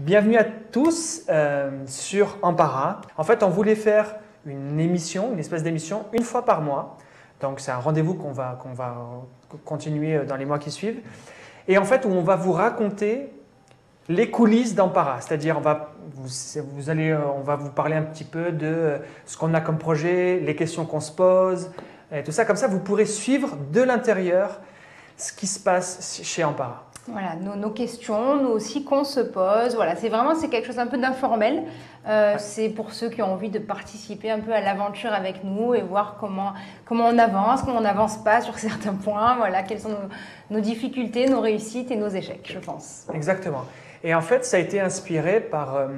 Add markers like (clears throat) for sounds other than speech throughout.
Bienvenue à tous euh, sur Ampara. En fait, on voulait faire une émission, une espèce d'émission, une fois par mois. Donc, c'est un rendez-vous qu'on va, qu'on va continuer dans les mois qui suivent. Et en fait, où on va vous raconter les coulisses d'Ampara. C'est-à-dire, on vous, allez, on va vous parler un petit peu de ce qu'on a comme projet, les questions qu'on se pose, et tout ça. Comme ça, vous pourrez suivre de l'intérieur ce qui se passe chez Ampara. Voilà, nos, questions, nous aussi qu'on se pose. Voilà, c'est vraiment c'est quelque chose un peu d'informel. Euh, c'est pour ceux qui ont envie de participer un peu à l'aventure avec nous et voir comment, comment on avance, comment on n'avance pas sur (laughs) certains points. Voilà, quelles sont nos, difficultés, nos réussites et nos échecs, je pense. Exactement. Et en fait, ça a été inspiré par. Euh,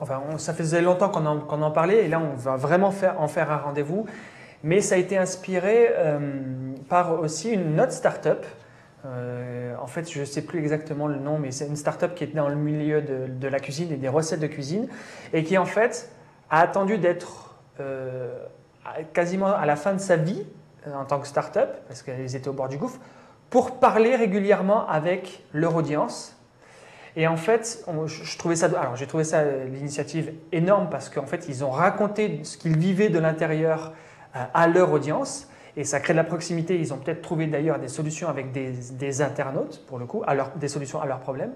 enfin, ça faisait longtemps qu'on en, en, parlait et là, on va vraiment faire, en faire un rendez-vous. Mais ça a été inspiré euh, par aussi une autre start-up euh, en fait, je ne sais plus exactement le nom, mais c'est une start-up qui est dans le milieu de, la cuisine et des recettes de cuisine, et qui en fait a attendu d'être euh, quasiment à la fin de sa vie euh, en tant que start-up, parce qu'elles étaient au bord du gouffre, pour parler régulièrement avec leur audience. Et en fait, je trouvais ça, alors j'ai trouvé ça l'initiative énorme parce qu'en fait, ils ont raconté ce qu'ils vivaient de l'intérieur à leur audience et ça crée de la proximité. Ils ont peut-être trouvé d'ailleurs des solutions avec des, internautes, pour le coup, à des solutions à leurs problèmes.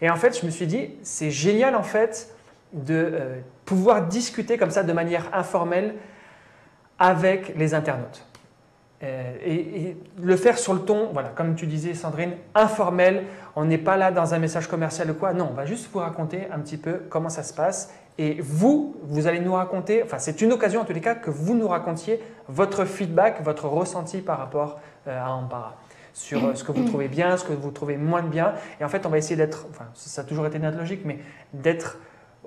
Et en fait, je me suis dit, c'est génial en fait de euh, pouvoir discuter comme ça de manière informelle avec les internautes. Euh, et, le faire sur le ton, voilà, comme tu disais Sandrine, informel. On n'est pas là dans un message commercial ou quoi. Non, on va juste vous raconter un petit peu comment ça se passe et vous, vous allez nous raconter, enfin c'est une occasion en tous les cas que vous nous racontiez votre feedback, votre ressenti par rapport euh, à Ampara sur euh, ce que vous trouvez bien, ce que vous trouvez moins bien. Et en fait, on va essayer d'être, enfin ça a toujours été notre logique, mais d'être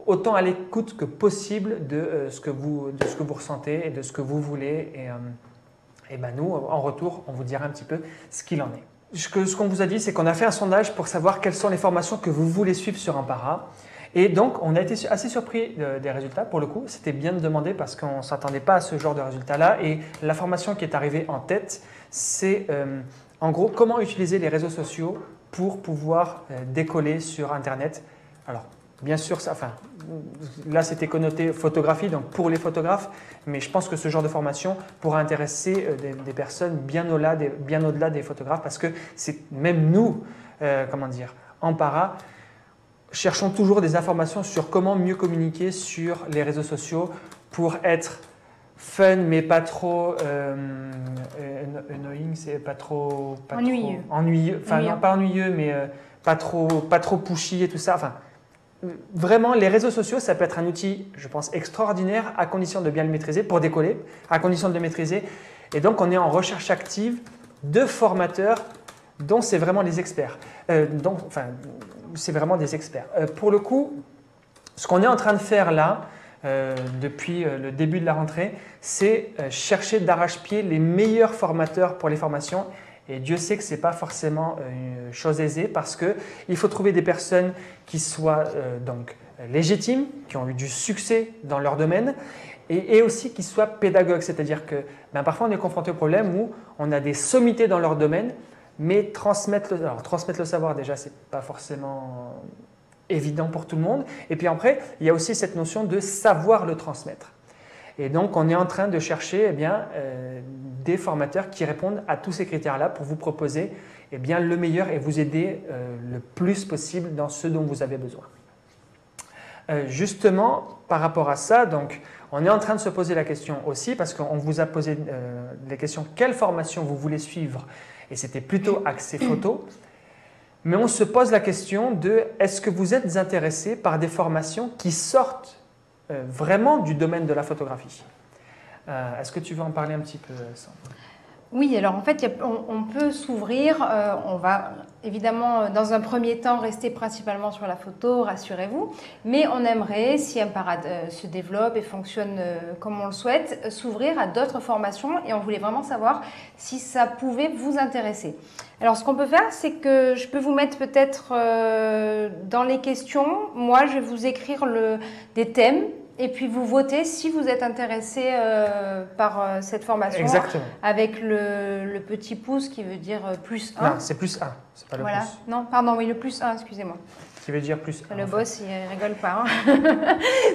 autant à l'écoute que possible de, euh, ce que vous, de ce que vous ressentez et de ce que vous voulez. Et, et ben nous, en retour, on vous dira un petit peu ce qu'il en est. Ce qu'on vous a dit, c'est qu'on a fait un sondage pour savoir quelles sont les formations que vous voulez suivre sur Ampara. Et donc, on a été assez surpris des résultats. Pour le coup, c'était bien de demander parce qu'on ne s'attendait pas à ce genre de résultats-là. Et la formation qui est arrivée en tête, c'est euh, en gros comment utiliser les réseaux sociaux pour pouvoir euh, décoller sur Internet. Alors, bien sûr, ça, enfin, là, c'était connoté photographie, donc pour les photographes. Mais je pense que ce genre de formation pourra intéresser euh, des, personnes bien au-delà des, bien au-delà des photographes parce que c'est même nous, comment dire, en para, cherchons toujours des informations sur comment mieux communiquer sur les réseaux sociaux pour être fun mais pas trop euh, annoying, c'est pas trop, ennuyeux. ennuyeux, enfin non pas ennuyeux mais euh, pas trop pas trop pushy et tout ça. Enfin, vraiment les réseaux sociaux ça peut être un outil, je pense extraordinaire à condition de bien le maîtriser pour décoller, à condition de le maîtriser. Et donc on est en recherche active de formateurs dont c'est vraiment les experts. Euh, donc, enfin, c'est vraiment des experts. Euh, pour le coup, ce qu'on est en train de faire là, euh, depuis le début de la rentrée, c'est chercher d'arrache-pied les meilleurs formateurs pour les formations. Et Dieu sait que ce n'est pas forcément une chose aisée parce qu'il faut trouver des personnes qui soient donc légitimes, qui ont eu du succès dans leur domaine et, aussi qui soient pédagogues. C'est-à-dire que ben, parfois on est confronté au problème où on a des sommités dans leur domaine, mais transmettre le, transmettre le savoir, déjà, c'est pas forcément évident pour tout le monde. Et puis après, il y a aussi cette notion de savoir le transmettre. Et donc, on est en train de chercher eh bien, euh, des formateurs qui répondent à tous ces critères-là pour vous proposer eh bien, le meilleur et vous aider euh, le plus possible dans ce dont vous avez besoin. Euh, justement, par rapport à ça, donc, on est en train de se poser la question aussi, parce qu'on vous a posé les questions quelle formation vous voulez suivre? Et c'était plutôt axé photo. Mais on se pose la question de est-ce que vous êtes intéressé par des formations qui sortent euh, vraiment du domaine de la photographie euh, Est-ce que tu veux en parler un petit peu, Sandra? Oui, alors en fait, on, peut s'ouvrir. Euh, on va évidemment, dans un premier temps, rester principalement sur la photo, rassurez-vous. Mais on aimerait, si un parade se développe et fonctionne comme on le souhaite, s'ouvrir à d'autres formations. Et on voulait vraiment savoir si ça pouvait vous intéresser. Alors, ce qu'on peut faire, c'est que je peux vous mettre peut-être dans les questions. Moi, je vais vous écrire des thèmes et puis vous votez si vous êtes intéressé euh, par euh, cette formation. Exactement. Avec le, petit pouce qui veut dire euh, plus 1. Non, c'est plus 1, c'est pas le voilà. Non, pardon, oui, le plus 1, excusez-moi. qui veut dire plus 1. Le boss, il rigole pas. Hein.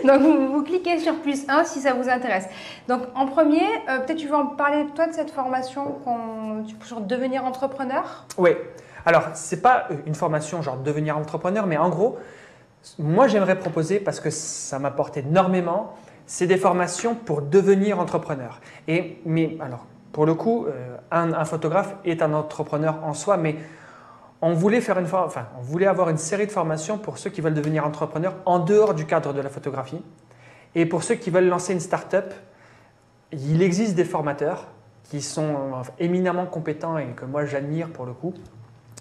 (laughs) Donc, vous, cliquez sur plus 1 si ça vous intéresse. Donc, en premier, euh, peut-être tu veux en parler, toi, de cette formation sur devenir entrepreneur? Oui. Alors, ce n'est pas une formation genre devenir entrepreneur, mais en gros, moi, j'aimerais proposer, parce que ça m'apporte énormément, c'est des formations pour devenir entrepreneur. Et, mais alors, pour le coup, euh, un, photographe est un entrepreneur en soi, mais on voulait, faire une, enfin, on voulait avoir une série de formations pour ceux qui veulent devenir entrepreneurs en dehors du cadre de la photographie. Et pour ceux qui veulent lancer une start-up, il existe des formateurs qui sont éminemment compétents et que moi j'admire pour le coup.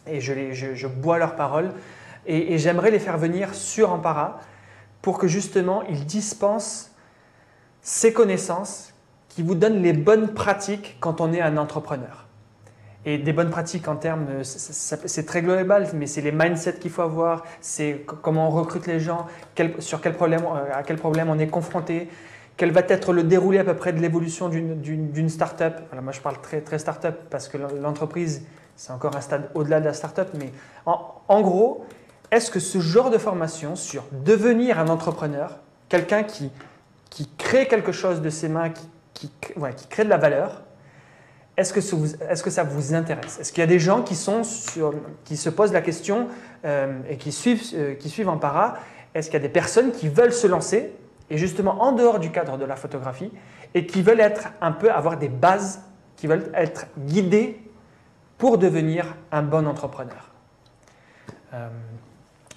Et je, je, bois leurs paroles. Et, j'aimerais les faire venir sur Ampara pour que justement ils dispensent ces connaissances qui vous donnent les bonnes pratiques quand on est un entrepreneur. Et des bonnes pratiques en termes, c'est très global, mais c'est les mindsets qu'il faut avoir, c'est comment on recrute les gens, sur quel problème, euh, à quel problème on est confronté, quel va être le déroulé à peu près de l'évolution d'une start-up. Voilà, moi je parle très, très start-up parce que l'entreprise, c'est encore un stade au-delà de la start-up, mais en gros, est-ce que ce genre de formation sur devenir un entrepreneur, quelqu'un qui crée quelque chose de ses mains, qui, crée de la valeur, est-ce que, ça vous intéresse? Est-ce qu'il y a des gens qui, sont qui se posent la question euh, et qui suivent, euh, en para Est-ce qu'il y a des personnes qui veulent se lancer, et justement en dehors du cadre de la photographie, et qui veulent être un peu, avoir des bases, qui veulent être guidées pour devenir un bon entrepreneur? Euh,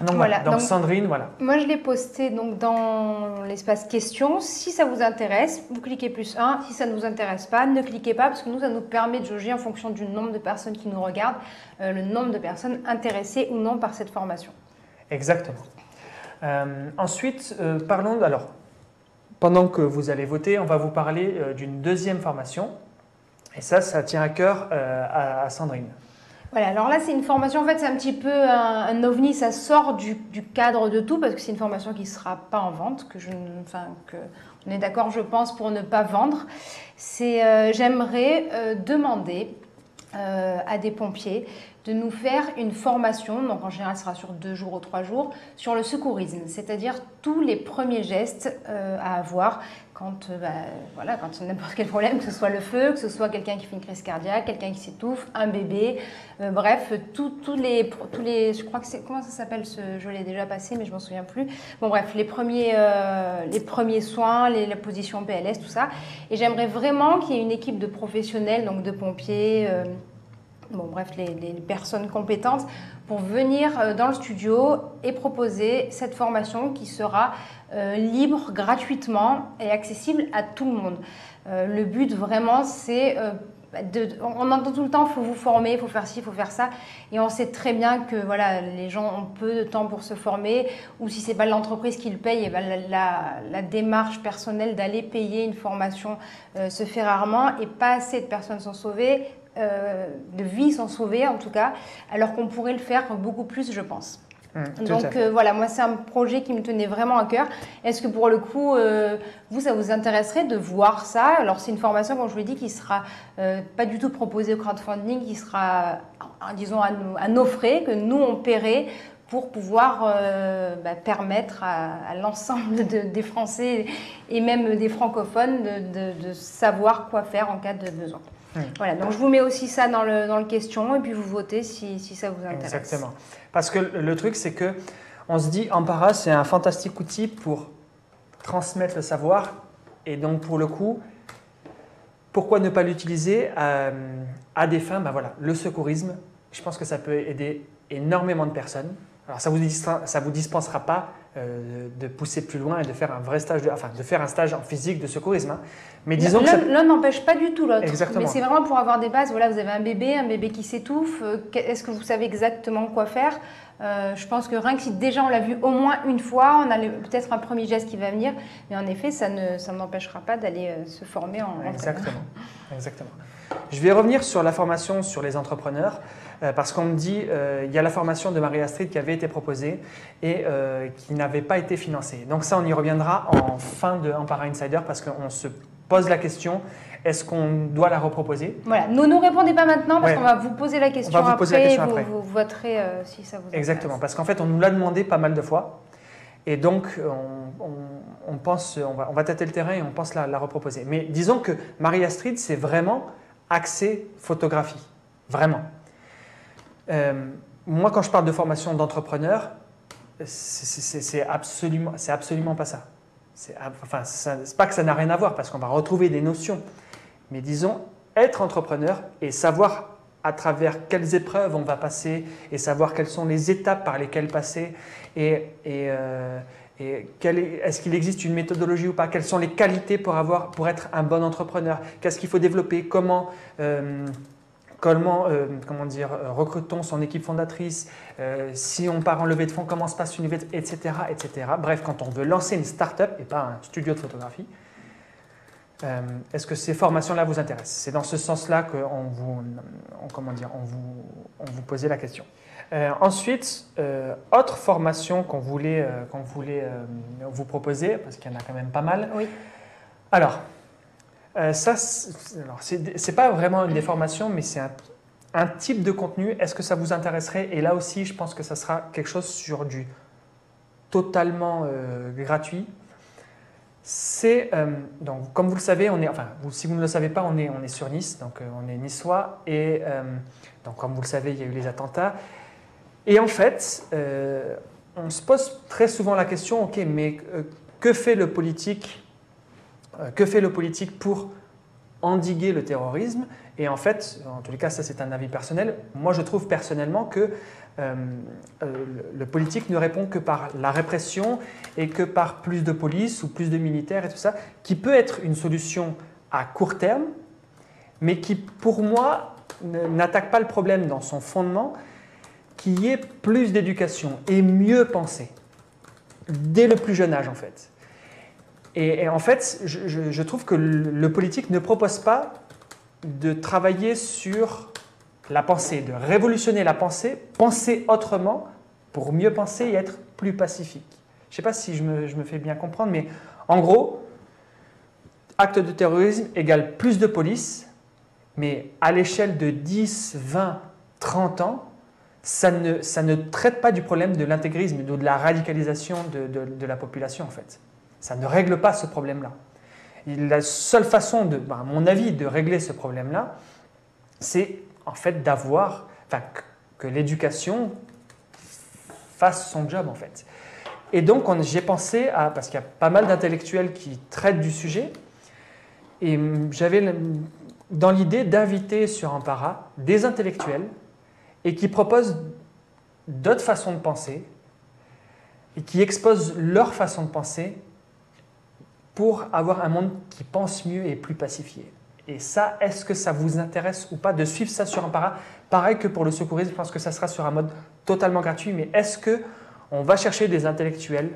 donc voilà, donc, Sandrine, voilà. Moi je l'ai posté donc dans l'espace questions. Si ça vous intéresse, vous cliquez plus 1. Si ça ne vous intéresse pas, ne cliquez pas parce que nous, ça nous permet de jauger en fonction du nombre de personnes qui nous regardent, euh, le nombre de personnes intéressées ou non par cette formation. Exactement. Euh, ensuite, euh, parlons, alors, pendant que vous allez voter, on va vous parler d'une deuxième formation. Et ça, ça tient à cœur à Sandrine. Voilà, alors là, c'est une formation, en fait, c'est un petit peu un, ovni, ça sort du, cadre de tout, parce que c'est une formation qui ne sera pas en vente, que je, enfin, que on est d'accord, je pense, pour ne pas vendre. C'est, euh, j'aimerais euh, demander euh, à des pompiers de nous faire une formation, donc en général ce sera sur deux jours ou trois jours, sur le secourisme, c'est-à-dire tous les premiers gestes à avoir quand, euh, bah, voilà, quand n'importe quel problème, que ce soit le feu, que ce soit quelqu'un qui fait une crise cardiaque, quelqu'un qui s'étouffe, un bébé, euh, bref, tous les, tous les, je crois que c'est, comment ça s'appelle ce, je l'ai déjà passé, mais je m'en souviens plus. Bon bref, les premiers, euh, soins, les, la position PLS, tout ça. Et j'aimerais vraiment qu'il y ait une équipe de professionnels, donc de pompiers, bon bref, les, personnes compétentes pour venir dans le studio et proposer cette formation qui sera euh, libre, gratuitement et accessible à tout le monde. Euh, le but vraiment, c'est euh, de, on entend tout le temps, il faut vous former, il faut faire ci, il faut faire ça, et on sait très bien que voilà, les gens ont peu de temps pour se former, ou si c'est pas l'entreprise qui le paye, et eh ben, la, démarche personnelle d'aller payer une formation se fait rarement, et pas assez de personnes sont sauvées, de vies sont sauvées en tout cas, alors qu'on pourrait le faire beaucoup plus, je pense. Mmh, Donc euh, voilà, moi c'est un projet qui me tenait vraiment à cœur. Est-ce que pour le coup, euh, vous, ça vous intéresserait de voir ça? Alors c'est une formation, comme je vous l'ai dit, qui sera euh, pas du tout proposée au crowdfunding, qui sera, disons, à, nos, frais, que nous on paierait pour pouvoir bah, permettre à, l'ensemble des Français et même des francophones de, savoir quoi faire en cas de besoin. Mmh. Voilà, donc je vous mets aussi ça dans le, dans le question et puis vous votez si, si ça vous intéresse. Exactement. Parce que le truc, c'est que on se dit, Ampara, c'est un fantastique outil pour transmettre le savoir. Et donc, pour le coup, pourquoi ne pas l'utiliser à, des fins ben voilà, Le secourisme, je pense que ça peut aider énormément de personnes. Alors, ça ne vous, ça vous dispensera pas euh, de pousser plus loin et de faire un vrai stage, de, enfin, de faire un stage en physique de secourisme. Hein. Mais disons l'un n'empêche pas du tout l'autre. Mais c'est vraiment pour avoir des bases. Voilà, vous avez un bébé, un bébé qui s'étouffe. Euh, est-ce que vous savez exactement quoi faire? Euh, Je pense que rien que si déjà on l'a vu au moins une fois, on a peut-être un premier geste qui va venir. Mais en effet, ça ne ça n'empêchera pas d'aller se former en. Exactement. Exactement. Je vais revenir sur la formation sur les entrepreneurs. Euh, parce qu'on me dit, euh, il y a la formation de Marie Astrid qui avait été proposée et euh, qui n'avait pas été financée. Donc ça, on y reviendra en fin de Empara Insider parce qu'on se pose la question, est-ce qu'on doit la reproposer Voilà, ne nous répondez pas maintenant parce Ouais. qu'on va vous poser la question On va vous poser la après. question vous, après. vous voterez euh, si ça vous intéresse. Exactement, parce qu'en fait, on nous l'a demandé pas mal de fois. Et donc, on, on- on pense, on va, on va tâter le terrain et on pense la, la reproposer. Mais disons que Marie-Astrid, c'est vraiment axé photographie. Vraiment. Euh, moi, quand je parle de formation d'entrepreneur, c'est- absolument, c'est absolument pas ça. C'est enfin, pas que ça n'a rien à voir, parce qu'on va retrouver des notions. Mais disons, être entrepreneur et savoir à travers quelles épreuves on va passer et savoir quelles sont les étapes par lesquelles passer et, et, euh, est-ce qu'il existe une méthodologie ou pas, quelles sont les qualités pour, avoir, pour être un bon entrepreneur, qu'est-ce qu'il faut développer, comment, euh, comment, euh, comment dire, euh, recrutons son équipe fondatrice, euh, si on part en levée de fonds, comment se passe une levée etc., etc. Bref, quand on veut lancer une start-up et pas un studio de photographie, euh, Est-ce que ces formations-là vous intéressent? C'est dans ce sens-là qu'on vous, on, comment dire, on vous, on vous posait la question. Euh, ensuite, euh, autre formation qu'on voulait, qu'on voulait vous proposer, parce qu'il y en a quand même pas mal. Oui. Alors, euh, ça, c'est pas vraiment une des formations, mais c'est un, type de contenu. Est-ce que ça vous intéresserait? Et là aussi, je pense que ça sera quelque chose sur du totalement euh, gratuit. C'est euh, donc comme vous le savez, on est enfin si vous ne le savez pas, on est on est sur Nice, donc on est niçois et donc comme vous le savez, il y a eu les attentats et en fait, on se pose très souvent la question, ok, mais que fait le politique Que fait le politique pour endiguer le terrorisme Et en fait, en tous les cas, ça c'est un avis personnel. Moi, je trouve personnellement que euh, euh, le- politique ne répond que par la répression et que par plus de police ou plus de militaires et tout ça, qui peut être une solution à court terme, mais qui, pour moi, n'attaque pas le problème dans son fondement, qui ait plus d'éducation et mieux penser, dès le plus jeune âge en fait. Et, en fait, je, trouve que le, politique ne propose pas de travailler sur la pensée, de révolutionner la pensée, penser autrement pour mieux penser et être plus pacifique. Je ne sais pas si je me, fais bien comprendre, mais en gros, acte de terrorisme égale plus de police, mais à l'échelle de 10, 20, 30 ans, ça ne, traite pas du problème de l'intégrisme ou de la radicalisation de la population, en fait. Ça ne règle pas ce problème-là. La seule façon, ben, à mon avis, de régler ce problème-là, c'est en fait d'avoir, enfin, que- l'éducation fasse son job, en fait. Et donc, on- j'ai pensé à, parce qu'il y a pas mal d'intellectuels qui traitent du sujet, et j'avais dans l'idée d'inviter sur Ampara des intellectuels et qui proposent d'autres façons de penser et qui exposent leur façon de penser pour avoir un monde qui pense mieux et plus pacifié. Et ça, est-ce que ça vous intéresse ou pas de suivre ça sur Ampara? Pareil que pour le secourisme, je pense que ça sera sur un mode totalement gratuit, mais est-ce que on va chercher des intellectuels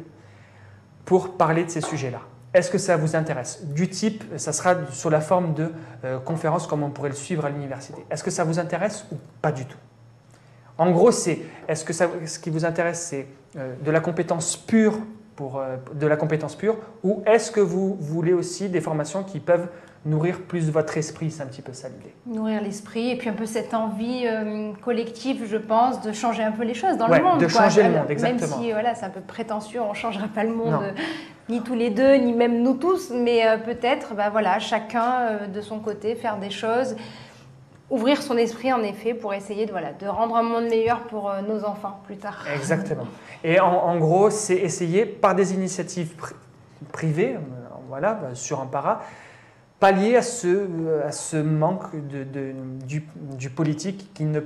pour parler de ces sujets-là? Est-ce que ça vous intéresse? Du type, ça sera sous la forme de euh, conférences comme on pourrait le suivre à l'université. Est-ce que ça vous intéresse ou pas du tout? En gros, c'est est-ce que ce qui vous intéresse, c'est euh, de la compétence pure pour euh, de la compétence pure, ou est-ce que vous voulez aussi des formations qui peuvent nourrir plus votre esprit C'est un petit peu ça l'idée. Nourrir l'esprit et puis un peu cette envie euh, collective, je pense, de changer un peu les choses dans Ouais, le monde. de quoi. changer le monde, exactement. Même si voilà, c'est un peu prétentieux, on ne changera pas le monde, euh, ni tous les deux, ni même nous tous, mais euh, peut-être, bah, voilà, chacun de son côté, faire des choses, ouvrir son esprit en effet pour essayer de, voilà, de rendre un monde meilleur pour euh, nos enfants plus tard. Exactement. Et en, gros, c'est essayer par des initiatives pri- privées, euh, voilà, bah, sur un para, pallier à ce, euh, à ce manque de, du, politique qui ne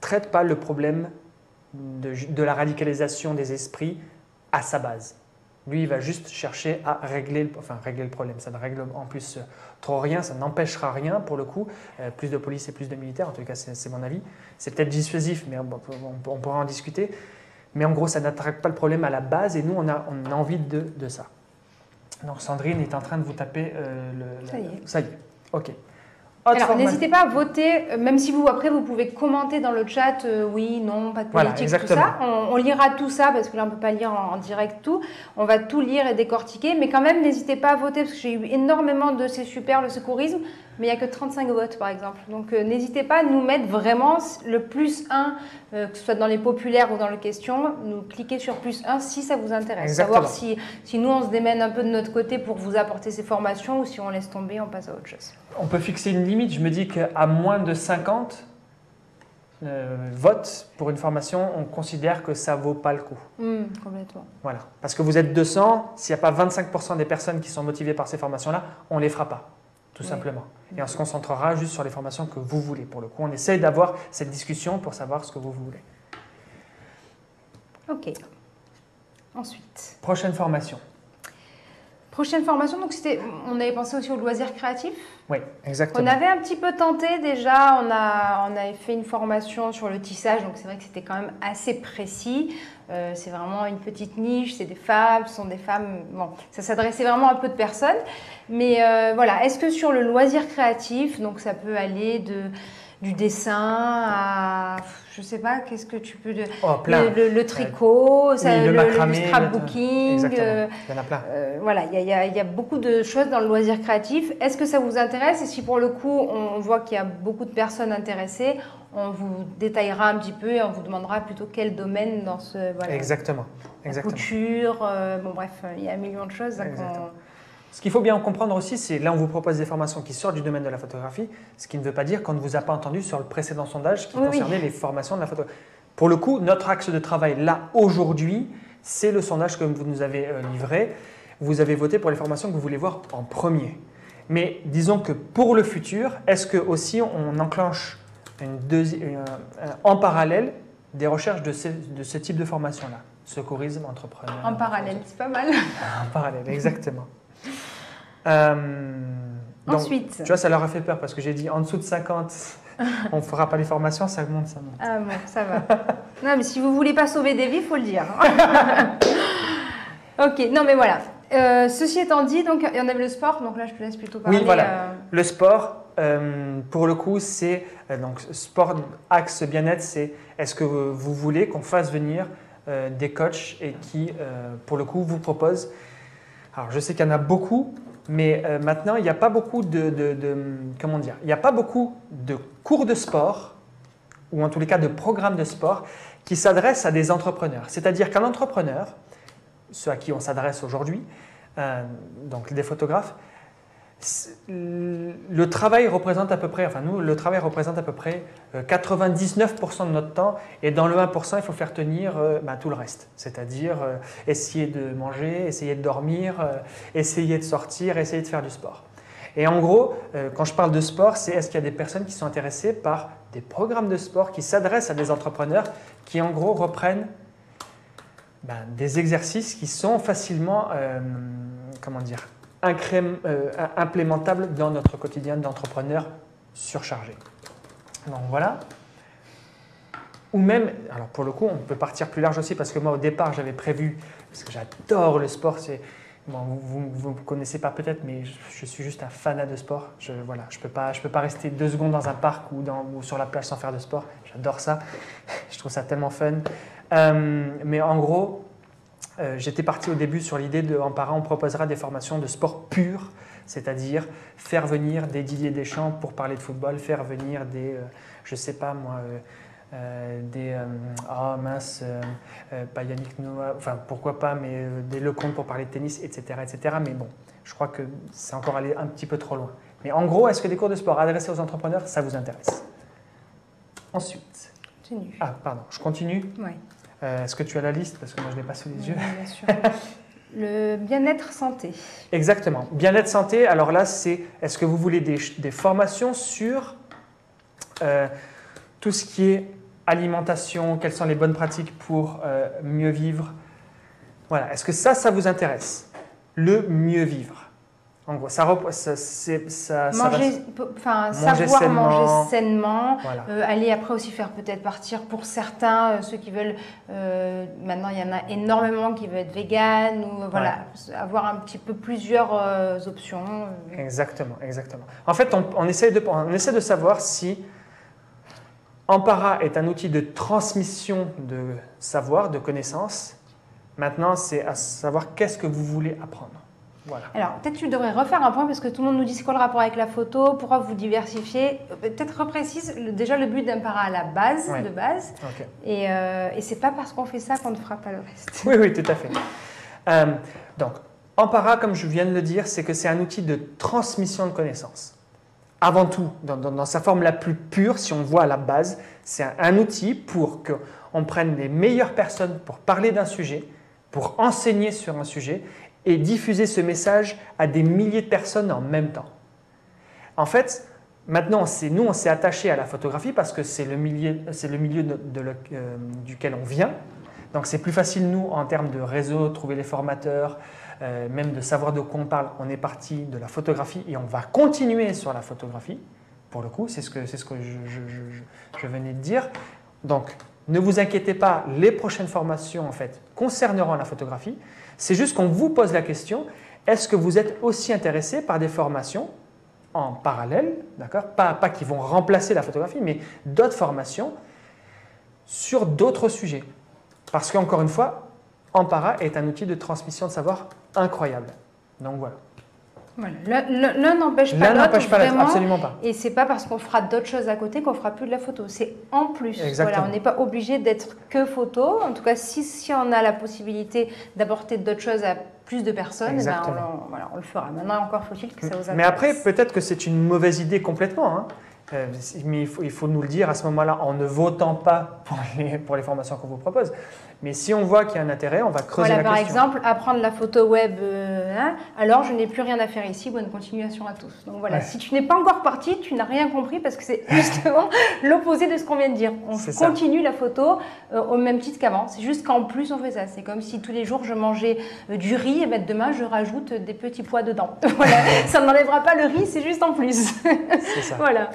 traite pas le problème de la radicalisation des esprits à sa base. Lui, il va juste chercher à régler, le- enfin, régler le problème. Ça ne règle en plus euh, trop rien, ça n'empêchera rien pour le coup. Euh, plus de police et plus de militaires, en tout cas, c'est mon avis. C'est peut-être dissuasif, mais on, on- on pourra en discuter. Mais en gros, ça n'attaque pas le problème à la base et nous, on a, on a envie de, de ça. Donc Sandrine est en train de vous taper euh, le... Ça y est. Ça y est, ok. Autre Alors, n'hésitez pas à voter, euh, même si vous, après, vous pouvez commenter dans le chat, euh, oui, non, pas de Voilà, politique, tout ça. On, on lira tout ça, parce que là, on ne peut pas lire en, en direct tout. On va tout lire et décortiquer, mais quand même, n'hésitez pas à voter, parce que j'ai eu énormément de c'est super le secourisme, mais il n'y a que 35 votes, par exemple. Donc, euh, n'hésitez pas à nous mettre vraiment le plus 1, que ce soit dans les populaires ou dans les questions, nous cliquez sur plus 1 si ça vous intéresse. Exactement. Savoir si, si nous, on se démène un peu de notre côté pour vous apporter ces formations, ou si on laisse tomber, on passe à autre chose. On peut fixer une limite. Je me dis qu'à moins de 50 euh, votes pour une formation, on considère que ça vaut pas le coup. Hmm, complètement. Voilà. Parce que vous êtes 200, s'il n'y a pas 25% des personnes qui sont motivées par ces formations-là, on ne les fera pas, tout Oui. simplement. Et on se concentrera juste sur les formations que vous voulez. Pour le coup, on essaye d'avoir cette discussion pour savoir ce que vous voulez. Ok. Ensuite, Prochaine formation. Prochaine formation, donc c'était, on avait pensé aussi au loisir créatif. Oui, exactement. On avait un petit peu tenté déjà, on, a, on avait fait une formation sur le tissage, donc c'est vrai que c'était quand même assez précis. Euh, c'est vraiment une petite niche, c'est des femmes, ce sont des femmes, bon, ça s'adressait vraiment à peu de personnes. Mais euh, voilà, est-ce que sur le loisir créatif, donc ça peut aller de, du dessin à, je sais pas, qu'est-ce que tu peux... De, Oh, plein. le, le- le tricot, ça, le le, macramé, le scrapbooking, euh, Il y en a plein. euh, voilà, il y, a- y y beaucoup de choses dans le loisir créatif. Est-ce que ça vous intéresse? Et si pour le coup, on voit qu'il y a beaucoup de personnes intéressées, on vous détaillera un petit peu et on vous demandera plutôt quel domaine dans ce... Voilà, Exactement. la Exactement. couture, euh, bon bref, il y a un million de choses. Ce qu'il faut bien comprendre aussi, c'est là on vous propose des formations qui sortent du domaine de la photographie, ce qui ne veut pas dire qu'on ne vous a pas entendu sur le précédent sondage qui Oui, oui. concernait les formations de la photo. Pour le coup, notre axe de travail là aujourd'hui, c'est le sondage que vous nous avez euh, livré. Vous avez voté pour les formations que vous voulez voir en premier. Mais disons que pour le futur, est-ce que aussi on enclenche une euh, euh, en parallèle des recherches de ce, de ce type de formation-là? Secourisme, entrepreneur. En parallèle, c'est pas mal. (laughs) En parallèle, exactement. Euh, donc, Ensuite, Tu vois, ça leur a fait peur parce que j'ai dit en dessous de 50, (laughs) on ne fera pas les formations, ça monte, ça monte. ah bon, ça va. non, mais si vous voulez pas sauver des vies, il faut le dire. (laughs) ok, non mais voilà. Euh, ceci étant dit, donc il y en avait le sport, donc là je te laisse plutôt parler. voilà. euh, Le sport, euh, pour le coup, c'est donc sport axe bien-être, c'est est-ce que vous voulez qu'on fasse venir des coachs et qui, pour le coup, vous proposent. Alors, je sais qu'il y en a beaucoup, mais euh, maintenant, il n'y a pas beaucoup de, comment dire, il n'y a pas beaucoup de cours de sport ou en tous les cas de programmes de sport qui s'adressent à des entrepreneurs. C'est-à-dire qu'un entrepreneur, ceux à qui on s'adresse aujourd'hui, euh, donc des photographes, le travail représente à peu près, enfin nous, le travail représente à peu près euh, 99% de notre temps et dans le 1%, il faut faire tenir euh, bah, tout le reste. C'est-à-dire euh, essayer de manger, essayer de dormir, euh, essayer de sortir, essayer de faire du sport. Et en gros, euh, quand je parle de sport, c'est est-ce qu'il y a des personnes qui sont intéressées par des programmes de sport qui s'adressent à des entrepreneurs qui en gros reprennent ben, des exercices qui sont facilement, euh, comment dire, euh, implémentables dans notre quotidien d'entrepreneur surchargé. Donc voilà. Ou même, alors pour le coup, on peut partir plus large aussi parce que moi au départ j'avais prévu, parce que j'adore le sport, c'est Bon, vous ne me connaissez pas peut-être, mais je, suis juste un fanat de sport. Je ne voilà, je peux, pas- peux pas rester deux secondes dans un parc ou, dans, ou sur la plage sans faire de sport. J'adore ça. (laughs) Je trouve ça tellement fun. Euh, mais en gros, euh, j'étais parti au début sur l'idée de, en parent, on proposera des formations de sport pur, c'est-à-dire faire venir des Didier Deschamps pour parler de football, faire venir des, euh, je sais pas moi, euh, euh, des, euh, oh mince, pas Yannick Noah, enfin pourquoi pas, mais des Lecomte pour parler de tennis, etc., etc. Mais bon, je crois que c'est encore allé un petit peu trop loin. Mais en gros, est-ce que des cours de sport adressés aux entrepreneurs, ça vous intéresse? Ensuite, Continue. ah pardon, je continue. Ouais, Euh, est-ce que tu as la liste? Parce que moi je l'ai pas sous les yeux. bien (laughs) sûr. Le bien-être santé. Exactement. Bien-être santé, alors là, c'est est-ce que vous voulez des, des formations sur euh, tout ce qui est alimentation, quelles sont les bonnes pratiques pour euh, mieux vivre? Voilà, est-ce que ça, ça vous intéresse? Le mieux vivre. En gros, ça, ça, ça, ça va- Manger, Manger savoir sainement. manger sainement. Voilà. Euh, aller après aussi faire peut-être partir pour certains, euh, ceux qui veulent, euh, maintenant il y en a énormément qui veulent être vegan ou euh, voilà, avoir un petit peu plusieurs euh, options. euh. Exactement, exactement. En fait, on, on essaie de, on essaie de savoir si Ampara est un outil de transmission de savoir, de connaissances. Maintenant, c'est à savoir qu'est-ce que vous voulez apprendre. Voilà. Alors peut-être tu devrais refaire un point parce que tout le monde nous dit c'est quoi le rapport avec la photo, pourquoi vous diversifiez. Euh, Peut-être reprécise le- déjà le but d'un para à la base, Ouais. de base, et, euh, et c'est pas parce qu'on fait ça qu'on ne fera pas le reste. Oui, oui, tout à fait. Euh, donc, Ampara, comme je viens de le dire, c'est que c'est un outil de transmission de connaissances. Avant tout, dans, dans- dans sa forme la plus pure, si on voit à la base, c'est un, un outil pour qu'on prenne les meilleures personnes pour parler d'un sujet, pour enseigner sur un sujet et diffuser ce message à des milliers de personnes en même temps. En fait, maintenant, nous, on s'est attaché à la photographie parce que c'est le milieu, le milieu euh, duquel on vient. Donc c'est plus facile, nous, en termes de réseau, trouver les formateurs, euh, même de savoir de quoi on parle. On est parti de la photographie et on va continuer sur la photographie. Pour le coup, c'est ce que, je venais de dire. Donc, ne vous inquiétez pas, les prochaines formations, en fait, concerneront la photographie. C'est juste qu'on vous pose la question, est-ce que vous êtes aussi intéressé par des formations en parallèle, d'accord pas, pas qui vont remplacer la photographie, mais d'autres formations sur d'autres sujets? Parce qu'encore une fois, Ampara est un outil de transmission de savoir incroyable. Donc voilà. Voilà. L'un- n'empêche pas L'un l'autre, n'empêche pas l'autre, vraiment. absolument pas. Et c'est pas parce qu'on fera d'autres choses à côté qu'on fera plus de la photo. C'est en plus. Exactement. Voilà, on n'est pas obligé d'être que photo. En tout cas, si, si on a la possibilité d'apporter d'autres choses à plus de personnes, eh ben, on, voilà, on le fera. Maintenant, encore faut-il que ça vous intéresse. Mais après, peut-être que c'est une mauvaise idée complètement. hein. Euh, mais il faut, il faut nous le dire à ce moment-là en ne votant pas pour les, pour les formations qu'on vous propose. Mais si on voit qu'il y a un intérêt, on va creuser Voilà, la par question. exemple, apprendre la photo web, euh, hein, alors je n'ai plus rien à faire ici, bonne continuation à tous. Donc voilà, Ouais. si tu n'es pas encore parti, tu n'as rien compris parce que c'est (laughs) justement l'opposé de ce qu'on vient de dire. On ça. continue la photo euh, au même titre qu'avant, c'est juste qu'en plus on fait ça. C'est comme si tous les jours je mangeais euh, du riz et ben, demain je rajoute des petits pois dedans. (laughs) voilà, ça n'enlèvera pas le riz, c'est juste en plus. C'est ça. (laughs) voilà.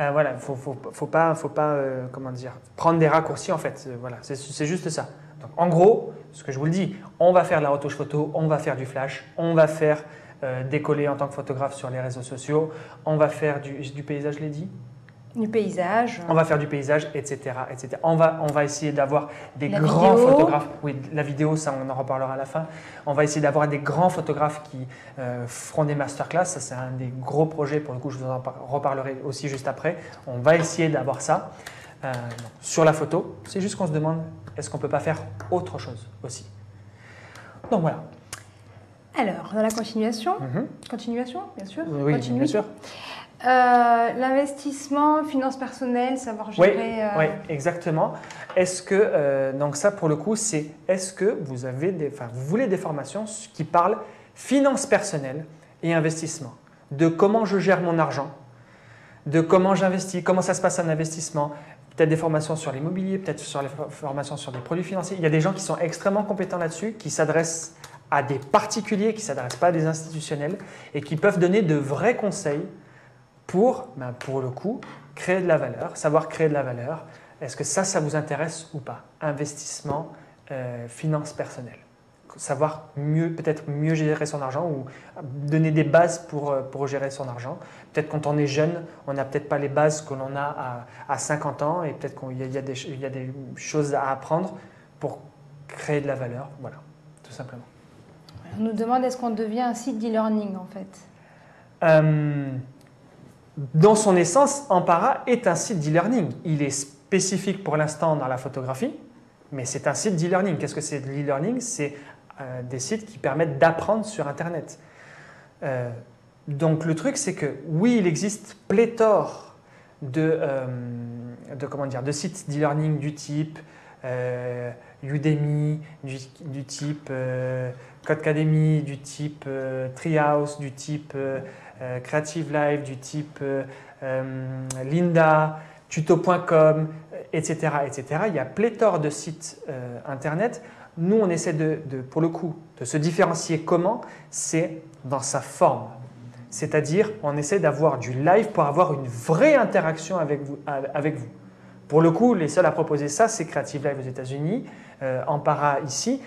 Euh, voilà, faut, faut, faut pas, euh, comment dire, prendre des raccourcis en fait. Euh, voilà, c'est- juste ça. En gros, ce que je vous le dis, on va faire la retouche photo, on va faire du flash, on va faire décoller en tant que photographe sur les réseaux sociaux, on va faire du, du paysage, je l'ai dit, Du paysage. on va faire du paysage, etc., etc. On va, on va essayer d'avoir des La grands vidéo. photographes. Oui, la vidéo, ça, on en reparlera à la fin. On va essayer d'avoir des grands photographes qui euh, feront des masterclass. Ça, c'est un des gros projets. Pour le coup, je vous en par- reparlerai aussi juste après. On va essayer d'avoir ça euh, sur la photo. C'est juste qu'on se demande, est-ce qu'on peut pas faire autre chose aussi? Donc voilà. Alors, dans la continuation, Mhm. continuation, bien sûr. Oui, Continue. bien sûr. Euh, L'investissement, finances personnelles, savoir Oui, gérer. euh, oui, exactement. Est-ce que, euh, donc ça pour le coup, c'est est-ce que vous, avez des, enfin, vous voulez des formations qui parlent finances personnelles et investissement? De comment je gère mon argent, de comment j'investis, comment ça se passe un investissement, peut-être des formations sur l'immobilier, peut-être sur les for- formations sur des produits financiers. Il y a des gens qui sont extrêmement compétents là-dessus, qui s'adressent à des particuliers, qui ne s'adressent pas à des institutionnels et qui peuvent donner de vrais conseils pour, ben, pour le coup, créer de la valeur, savoir créer de la valeur. Est-ce que ça, ça vous intéresse ou pas? Investissement, euh, finances personnelles. Savoir mieux, peut-être mieux gérer son argent ou donner des bases pour, euh, pour gérer son argent. Peut-être quand on est jeune, on n'a peut-être pas les bases que l'on a à, à 50 ans et peut-être qu'il y, y a des choses à apprendre pour créer de la valeur. Voilà, tout simplement. On nous demande est-ce qu'on devient un site d'e-learning en fait? Euh, dans son essence, Ampara est un site d'e-learning. Il est spécifique pour l'instant dans la photographie, mais c'est un site d'e-learning. Qu'est-ce que c'est de l'e-learning? C'est euh, des sites qui permettent d'apprendre sur Internet. Euh, donc le truc, c'est que oui, il existe pléthore de, euh, comment dire, de sites d'e-learning du type Udemy, du, type Codecademy, du type Treehouse, du type Creative Live, du type euh, euh, Linda, tuto.com, etc., etc. Il y a pléthore de sites euh, internet. Nous, on essaie de, pour le coup, de se différencier comment C'est dans sa forme. C'est-à-dire, on essaie d'avoir du live pour avoir une vraie interaction avec vous. Pour le coup, les seuls à proposer ça, c'est Creative Live aux États-Unis, euh, Ampara ici.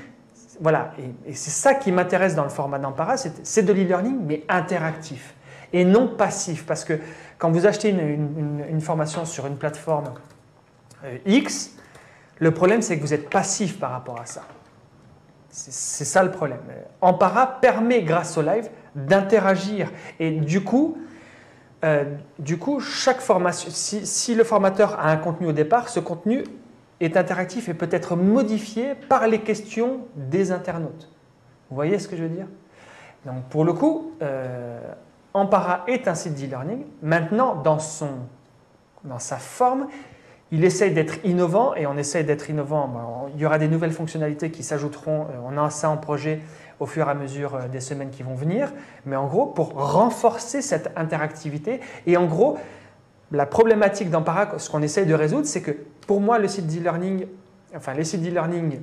Voilà, et, c'est ça qui m'intéresse dans le format d'Ampara, c'est de l'e-learning, mais interactif et non passif. Parce que quand vous achetez une, formation sur une plateforme euh, X, le problème c'est que vous êtes passif par rapport à ça. C'est ça le problème. Ampara permet, grâce au live, d'interagir. Et du coup, euh, du coup, chaque formation, si, le formateur a un contenu au départ, ce contenu est interactif et peut être modifié par les questions des internautes. Vous voyez ce que je veux dire? Donc, pour le coup, euh, Ampara est un site d'e-learning. Maintenant, dans, son, dans sa forme, il essaye d'être innovant et on essaye d'être innovant. il y aura des nouvelles fonctionnalités qui s'ajouteront. Euh, on a ça en projet au fur et à mesure euh, des semaines qui vont venir. Mais en gros, pour renforcer cette interactivité. Et en gros, la problématique d'Ampara, ce qu'on essaye de résoudre, c'est que pour moi, le site d'e-learning, enfin les sites d'e-learning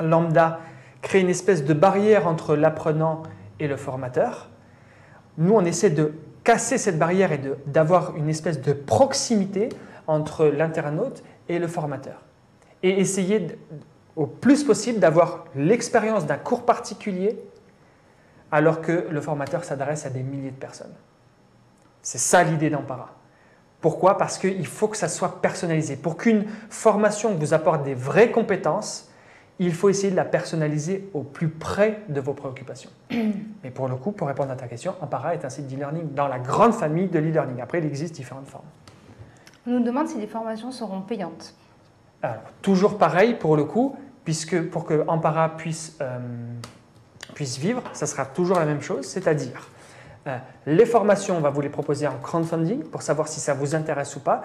lambda créent une espèce de barrière entre l'apprenant et le formateur. Nous, on essaie de casser cette barrière et d'avoir une espèce de proximité entre l'internaute et le formateur. Et essayer au plus possible d'avoir l'expérience d'un cours particulier alors que le formateur s'adresse à des milliers de personnes. C'est ça l'idée d'Ampara. Pourquoi? Parce qu'il faut que ça soit personnalisé. Pour qu'une formation vous apporte des vraies compétences, il faut essayer de la personnaliser au plus près de vos préoccupations. (clears throat) Mais pour le coup, pour répondre à ta question, Ampara est un site d'e-learning dans la grande famille de l'e-learning. Après, il existe différentes formes. On nous demande si les formations seront payantes. Alors, toujours pareil pour le coup, puisque pour que Ampara puisse, euh, puisse vivre, ça sera toujours la même chose, c'est-à-dire euh, les formations, on va vous les proposer en crowdfunding pour savoir si ça vous intéresse ou pas.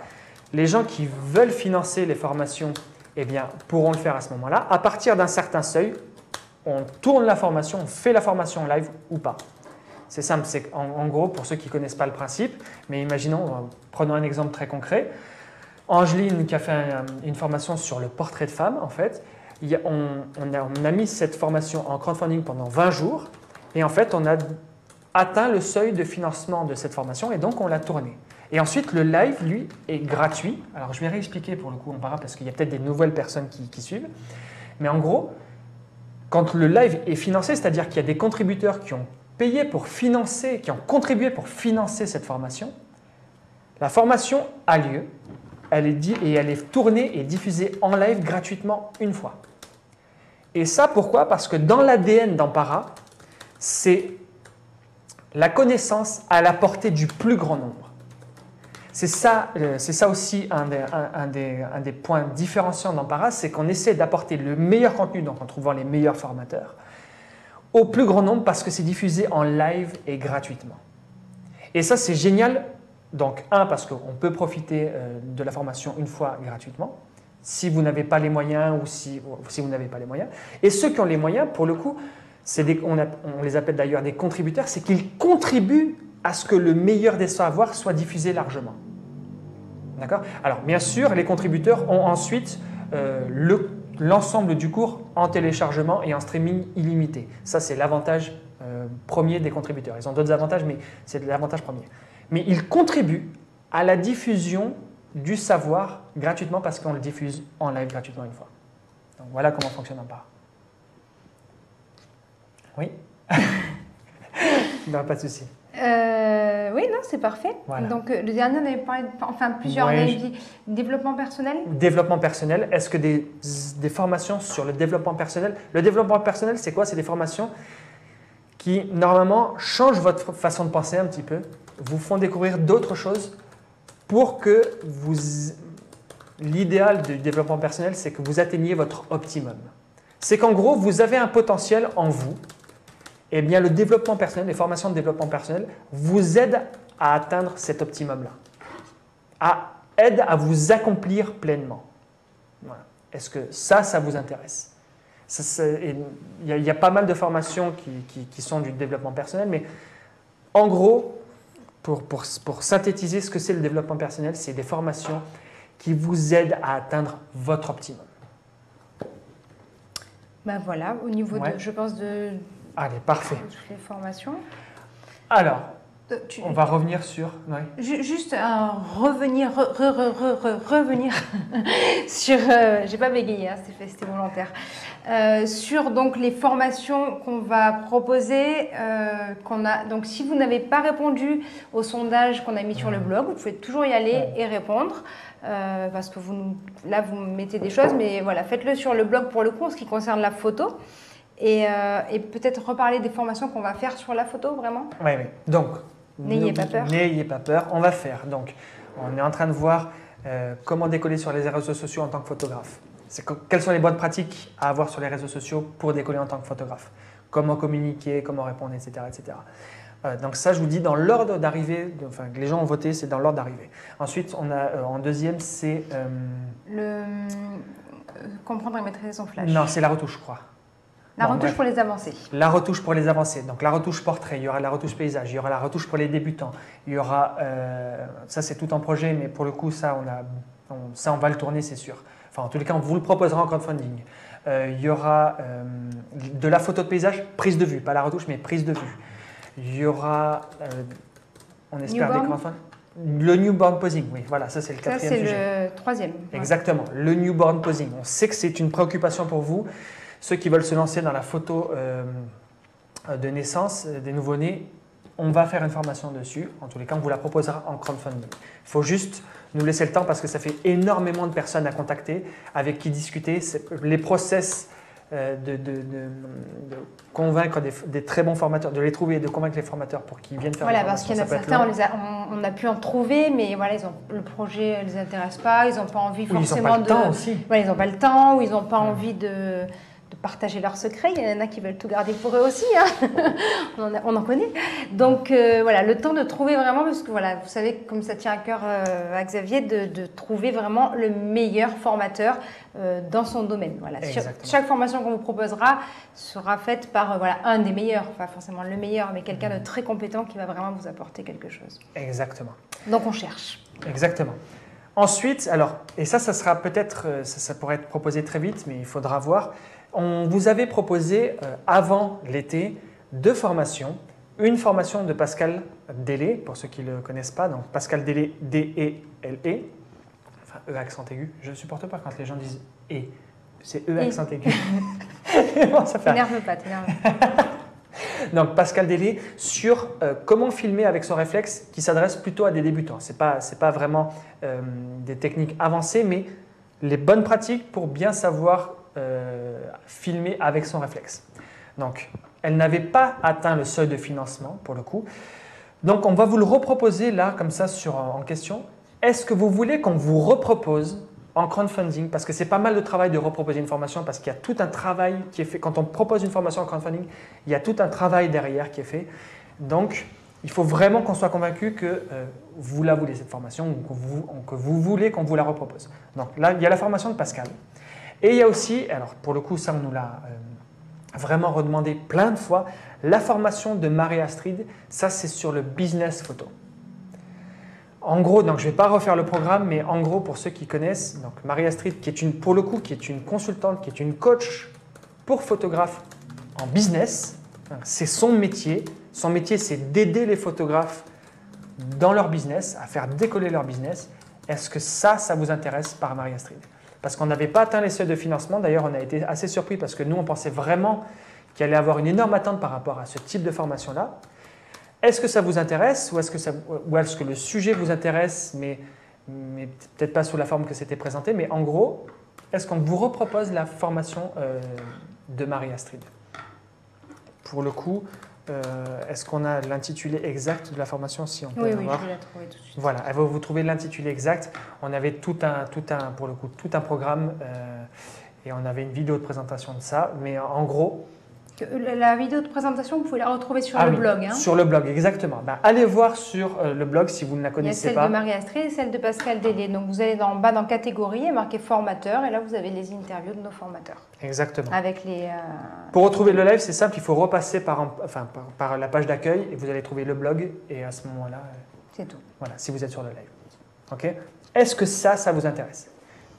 Les gens qui veulent financer les formations eh bien, pourront le faire à ce moment-là. À partir d'un certain seuil, on tourne la formation, on fait la formation live ou pas. C'est simple, c'est en, gros, pour ceux qui ne connaissent pas le principe, mais imaginons, prenons un exemple très concret. Angeline qui a fait une formation sur le portrait de femme, en fait, on, a, mis cette formation en crowdfunding pendant 20 jours, et en fait, on a atteint le seuil de financement de cette formation, et donc on l'a tournée. Et ensuite, le live, lui, est gratuit. Alors, je vais réexpliquer pour le coup, on parlera parce qu'il y a peut-être des nouvelles personnes qui, qui, suivent. Mais en gros, quand le live est financé, c'est-à-dire qu'il y a des contributeurs qui ont payé pour financer, qui ont contribué pour financer cette formation, la formation a lieu, elle est dit et elle est tournée et diffusée en live gratuitement une fois. Et ça, pourquoi? Parce que dans l'ADN d'Ampara, c'est la connaissance à la portée du plus grand nombre. C'est ça, euh, c'est ça aussi un des, points différenciants d'Ampara, c'est qu'on essaie d'apporter le meilleur contenu, donc en trouvant les meilleurs formateurs, au plus grand nombre parce que c'est diffusé en live et gratuitement. Et ça, c'est génial. Donc, un, parce qu'on peut profiter euh, de la formation une fois gratuitement, si vous n'avez pas les moyens ou si, vous n'avez pas les moyens. Et ceux qui ont les moyens, pour le coup, on, les appelle d'ailleurs des contributeurs, c'est qu'ils contribuent à ce que le meilleur des savoirs soit diffusé largement. D'accord? Alors, bien sûr, les contributeurs ont ensuite euh, le l'ensemble du cours en téléchargement et en streaming illimité. Ça, c'est l'avantage euh, premier des contributeurs. Ils ont d'autres avantages, mais c'est l'avantage premier. Mais ils contribuent à la diffusion du savoir gratuitement parce qu'on le diffuse en live gratuitement une fois. Donc voilà comment fonctionne un par. Oui? (laughs) Non, pas de souci. Euh, oui, non, c'est parfait. Donc, euh, le dernier, on avait parlé, enfin, plusieurs, ouais, développement personnel. Développement personnel. Est-ce que des, des, formations sur le développement personnel? Le développement personnel, c'est quoi? C'est des formations qui, normalement, changent votre façon de penser un petit peu, vous font découvrir d'autres choses pour que vous. L'idéal du développement personnel, c'est que vous atteigniez votre optimum. C'est qu'en gros, vous avez un potentiel en vous eh bien, le développement personnel, les formations de développement personnel vous aident à atteindre cet optimum-là, à, aident à vous accomplir pleinement. Est-ce que ça, ça vous intéresse? Il y, a pas mal de formations qui, sont du développement personnel, mais en gros, pour, pour, pour synthétiser ce que c'est le développement personnel, c'est des formations qui vous aident à atteindre votre optimum. Ben voilà, au niveau, Ouais. de, je pense, de Allez, parfait. toutes les formations. Alors, Euh, tu- on va revenir sur. ouais. Juste revenir, re- re- re- re- re- revenir (laughs) sur, euh, j'ai pas bégayé, hein, c'était volontaire, Euh, sur donc les formations qu'on va proposer, qu'on a. Donc si vous n'avez pas répondu au sondage qu'on a mis sur le blog, vous pouvez toujours y aller et répondre. parce que vous nous- là vous mettez des choses, mais voilà, faites-le sur le blog pour le coup en ce qui concerne la photo. Et, euh, et peut-être reparler des formations qu'on va faire sur la photo, vraiment? Oui, oui. Donc, N'ayez pas peur. N'ayez pas peur. On va faire. Donc, on est en train de voir euh, comment décoller sur les réseaux sociaux en tant que photographe. C'est que- quelles sont les bonnes pratiques à avoir sur les réseaux sociaux pour décoller en tant que photographe? Comment communiquer, comment répondre, etc. etc. Euh, donc ça, je vous dis, dans l'ordre d'arrivée, enfin, les gens ont voté, c'est dans l'ordre d'arrivée. Ensuite, on a, euh, en deuxième, c'est... euh, Le comprendre et maîtriser son flash. non, c'est la retouche, je crois. La Bon, retouche bref. pour les avancées. La retouche pour les avancées, donc la retouche portrait, il y aura la retouche paysage, il y aura la retouche pour les débutants, il y aura, euh, ça c'est tout en projet, mais pour le coup ça on, a, on- ça on va le tourner c'est sûr. Enfin en tous les cas on vous le proposera en crowdfunding. Euh, il y aura euh, de la photo de paysage, prise de vue, pas la retouche mais prise de vue. Il y aura, on espère des crowdfunding. Le newborn posing, oui voilà, ça c'est le Ça, quatrième c'est le troisième. Ouais. Exactement, le newborn posing. On sait que c'est une préoccupation pour vous. Ceux qui veulent se lancer dans la photo euh, de naissance euh, des nouveau-nés, on va faire une formation dessus. En tous les cas, on vous la proposera en crowdfunding. Il faut juste nous laisser le temps parce que ça fait énormément de personnes à contacter, avec qui discuter. Les process euh, de, de- de- de convaincre des, des très bons formateurs, de les trouver et de convaincre les formateurs pour qu'ils viennent faire Voilà, parce qu'il y en a certains, on, les a, on, on a pu en trouver, mais voilà, ils ont, le projet ne les intéresse pas, ils n'ont pas envie long. Oui, ils n'ont forcément pas le de. temps aussi. Voilà, ils n'ont pas le temps ou ils n'ont pas envie de, de partager leurs secrets. Il y en a qui veulent tout garder pour eux aussi. hein. (laughs) on, en a- on en connaît. Donc euh, voilà, le temps de trouver vraiment, parce que voilà, vous savez, comme ça tient à cœur euh, à Xavier, de, de trouver vraiment le meilleur formateur euh, dans son domaine. Voilà. Chaque formation qu'on vous proposera sera faite par voilà, un des meilleurs, pas forcément le meilleur, mais quelqu'un de très compétent qui va vraiment vous apporter quelque chose. Exactement. Donc on cherche. Exactement. Ensuite, alors, et ça, ça sera peut-être, ça, ça pourrait être proposé très vite, mais il faudra voir. On vous avait proposé euh, avant l'été deux formations. Une formation de Pascal Délé, pour ceux qui ne le connaissent pas, donc Pascal Délé, D-E-L-E, enfin E accent aigu. Je ne supporte pas quand les gens disent E. C'est E Et. accent aigu. (laughs) (laughs) Bon, ça fait T'énerve pas, t'énerve pas. (laughs) donc Pascal Délé sur euh, comment filmer avec son réflexe qui s'adresse plutôt à des débutants. Ce n'est pas, pas vraiment euh, des techniques avancées, mais les bonnes pratiques pour bien savoir euh, avec son réflexe. Donc elle n'avait pas atteint le seuil de financement pour le coup. Donc on va vous le reproposer là, comme ça, sur, en question. Est-ce que vous voulez qu'on vous repropose en crowdfunding? Parce que c'est pas mal de travail de reproposer une formation parce qu'il y a tout un travail qui est fait. Quand on propose une formation en crowdfunding, il y a tout un travail derrière qui est fait. Donc, il faut vraiment qu'on soit convaincu que euh, vous la voulez, cette formation, ou que vous, que vous voulez qu'on vous la repropose. Donc là, il y a la formation de Pascal. Et il y a aussi, alors pour le coup, ça, on nous l'a euh, vraiment redemandé plein de fois, la formation de Marie-Astrid, ça, c'est sur le business photo. En gros, donc je ne vais pas refaire le programme, mais en gros, pour ceux qui connaissent, donc Marie-Astrid, qui est une, pour le coup, qui est une consultante, qui est une coach pour photographes en business, c'est son métier. Son métier, c'est d'aider les photographes dans leur business, à faire décoller leur business. Est-ce que ça, ça vous intéresse par Marie-Astrid Parce qu'on n'avait pas atteint les seuils de financement. D'ailleurs, on a été assez surpris parce que nous, on pensait vraiment qu'il allait avoir une énorme attente par rapport à ce type de formation-là. Est-ce que ça vous intéresse ou est-ce que, le sujet vous intéresse, mais, mais peut-être pas sous la forme que c'était présenté, mais en gros, est-ce qu'on vous repropose la formation euh, de Marie-Astrid Pour le coup, euh, est-ce qu'on a l'intitulé exact de la formation Si on peut Oui, oui, l'avoir. je vais la trouver tout de suite. Voilà, elle va vous trouver l'intitulé exact? On avait tout un, tout un, pour le coup, tout un programme euh, et on avait une vidéo de présentation de ça. Mais en gros, La vidéo de présentation, vous pouvez la retrouver sur Ah le oui, blog. hein. sur le blog, exactement. Ben, allez voir sur euh, le blog si vous ne la Il y a connaissez celle pas. de Marie-Astrid et celle de Pascal Délé. Donc vous allez en bas dans catégorie, a marqué formateur, et là vous avez les interviews de nos formateurs. Exactement. Avec les. euh, Pour retrouver le live, c'est simple, il faut repasser par, un- enfin, par, par la page d'accueil et vous allez trouver le blog. Et à ce moment-là, euh, C'est tout. voilà, si vous êtes sur le live. Ok? Est-ce que ça, ça vous intéresse?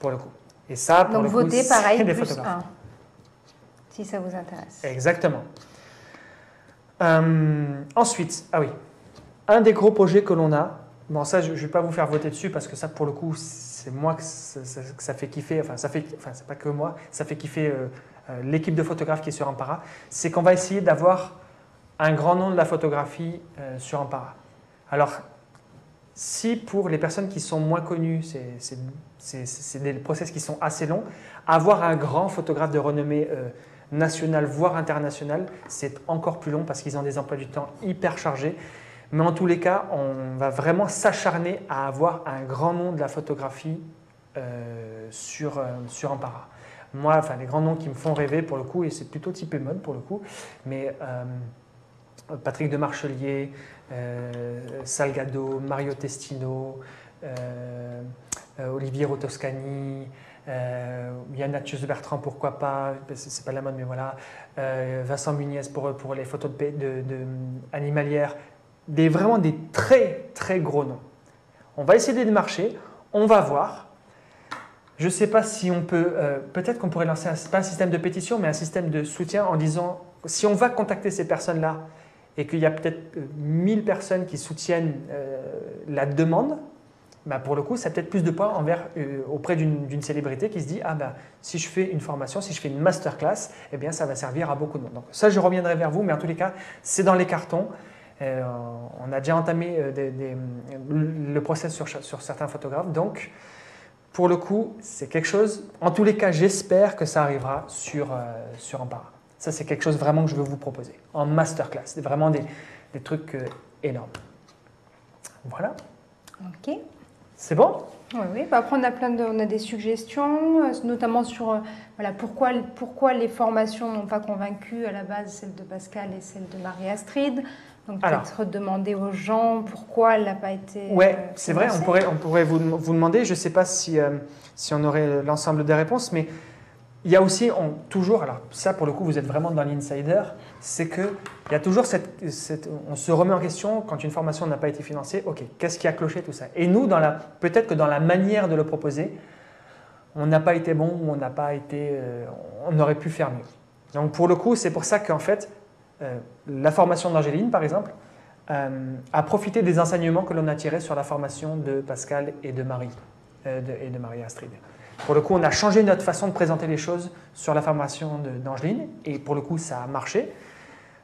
Pour le coup. Et ça, pour Donc le coup, votez pareil, des plus photographes. 1. Si ça vous intéresse. Exactement. Euh, ensuite, ah oui, un des gros projets que l'on a, bon ça je ne vais pas vous faire voter dessus parce que ça pour le coup c'est moi que ça, fait kiffer, enfin ça fait, enfin c'est pas que moi, ça fait kiffer euh, euh, l'équipe de photographes qui est sur Ampara, c'est qu'on va essayer d'avoir un grand nom de la photographie sur Ampara. Alors si pour les personnes qui sont moins connues, c'est des process qui sont assez longs, avoir un grand photographe de renommée euh, nationale, voire internationale, c'est encore plus long parce qu'ils ont des emplois du temps hyper chargés. Mais en tous les cas, on va vraiment s'acharner à avoir un grand nom de la photographie euh, sur, euh, sur. Moi, enfin, les grands noms qui me font rêver pour le coup, et c'est plutôt typé mode pour le coup, mais euh, Patrick de Marchelier, euh, Salgado, Mario Testino, Olivier Rotoscani, euh, Yann Bertrand, pourquoi pas, c'est pas la mode, mais voilà, euh, Vincent Muniez pour, pour les photos de, de, de, animalières, des, vraiment des très très gros noms. On va essayer de démarcher, on va voir. Je ne sais pas si on peut, euh, peut-être qu'on pourrait lancer un, pas un système de pétition, mais un système de soutien en disant, si on va contacter ces personnes-là et qu'il y a peut-être euh, 1000 personnes qui soutiennent euh, la demande, bah pour le coup, ça peut-être plus de poids euh, auprès d'une célébrité qui se dit Ah, bah, si je fais une formation, si je fais une masterclass, eh bien, ça va servir à beaucoup de monde. Donc, ça, je reviendrai vers vous, mais en tous les cas, c'est dans les cartons. Euh, on a déjà entamé euh, le process sur, certains photographes. Donc, pour le coup, c'est quelque chose. En tous les cas, j'espère que ça arrivera sur, euh, Ampara. Ça, c'est quelque chose vraiment que je veux vous proposer en masterclass. Vraiment des, trucs énormes. Voilà. Ok. C'est bon? Oui, oui. Bah, après, on a, plein de, on a des suggestions, euh, notamment sur euh, voilà, pourquoi, pourquoi les formations n'ont pas convaincu à la base celle de Pascal et celle de Marie-Astrid. Donc peut-être demander aux gens pourquoi elle n'a pas été. Euh, c'est vrai, on pourrait, on pourrait vous, vous demander, je ne sais pas si, euh, si on aurait l'ensemble des réponses, mais il y a aussi toujours, alors ça pour le coup vous êtes vraiment dans l'insider, c'est qu'il y a toujours cette, On se remet en question quand une formation n'a pas été financée, ok, qu'est-ce qui a cloché tout ça? Et nous, peut-être que dans la manière de le proposer, on n'a pas été bon ou on n'a pas été. euh, on aurait pu faire mieux. Donc pour le coup, c'est pour ça qu'en fait, euh, la formation d'Angéline, par exemple, euh, a profité des enseignements que l'on a tirés sur la formation de Pascal et de Marie, et de Marie Astrid. Pour le coup, on a changé notre façon de présenter les choses sur la formation d'Angeline, et pour le coup, ça a marché.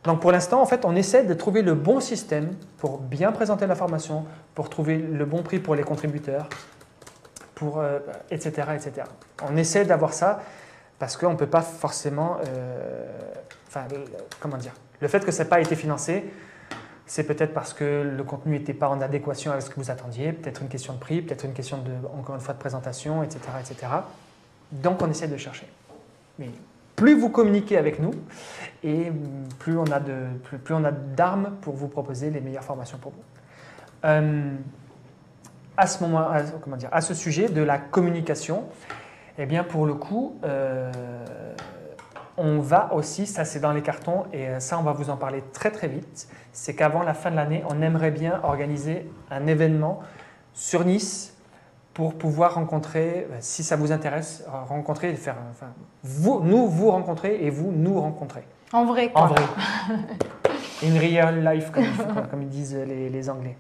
Donc pour l'instant, en fait, on essaie de trouver le bon système pour bien présenter la formation, pour trouver le bon prix pour les contributeurs, pour, euh, etc., etc. On essaie d'avoir ça parce qu'on ne peut pas forcément... euh, enfin, comment dire Le fait que ça n'a pas été financé, c'est peut-être parce que le contenu n'était pas en adéquation avec ce que vous attendiez, peut-être une question de prix, peut-être une question, de, encore une fois, de présentation, etc., etc. Donc on essaie de chercher. Mais plus vous communiquez avec nous, et plus on a de, plus, on a d'armes pour vous proposer les meilleures formations pour vous. Euh, à ce moment, à ce sujet de la communication, eh bien pour le coup, euh, on va aussi, ça c'est dans les cartons et euh, ça on va vous en parler très très vite, c'est qu'avant la fin de l'année, on aimerait bien organiser un événement sur Nice pour pouvoir rencontrer, euh, si ça vous intéresse, euh, rencontrer, faire, enfin, vous, nous vous rencontrer et vous nous rencontrer. En vrai, quoi. En vrai. (laughs) In real life, comme, ils disent les, les Anglais.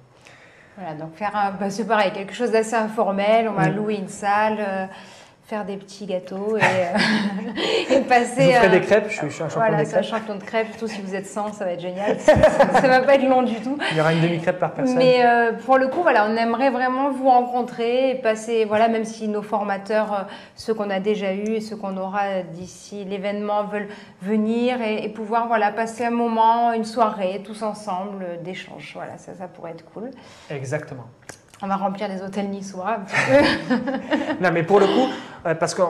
Voilà, donc faire bah, c'est pareil, quelque chose d'assez informel. On va louer une salle, euh, faire des petits gâteaux et, euh, (laughs) et Je passer. ferai euh, des crêpes, je suis, je suis un champion Voilà, un crêpes. champion de crêpes, surtout si vous êtes 100, ça va être génial. ça, ça va pas être long du tout. Il y aura une demi-crêpe par personne. Mais euh, pour le coup, voilà, on aimerait vraiment vous rencontrer et passer, voilà, même si nos formateurs, ceux qu'on a déjà eus et ceux qu'on aura d'ici l'événement, veulent venir et, et pouvoir, voilà, passer un moment, une soirée, tous ensemble, d'échange. Voilà, ça, ça pourrait être cool. Exactement. On va remplir les hôtels niçois. (laughs) Non, mais pour le coup, euh, parce que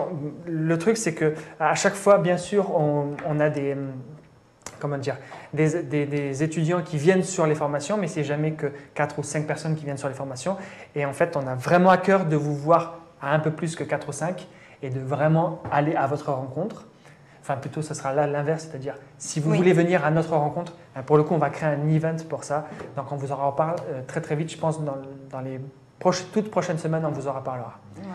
le truc, c'est que à chaque fois, bien sûr, on, a des, hum, comment dire, des, des- des étudiants qui viennent sur les formations, mais c'est jamais que 4 ou 5 personnes qui viennent sur les formations. Et en fait, on a vraiment à cœur de vous voir à un peu plus que 4 ou 5 et de vraiment aller à votre rencontre. Enfin, plutôt, ce sera là l'inverse, c'est-à-dire, si vous Oui. voulez venir à notre rencontre, euh, pour le coup, on va créer un event pour ça. Donc, on vous en reparle euh, très très vite, je pense, dans, dans les proches- toutes prochaines semaines, on vous en reparlera. voilà.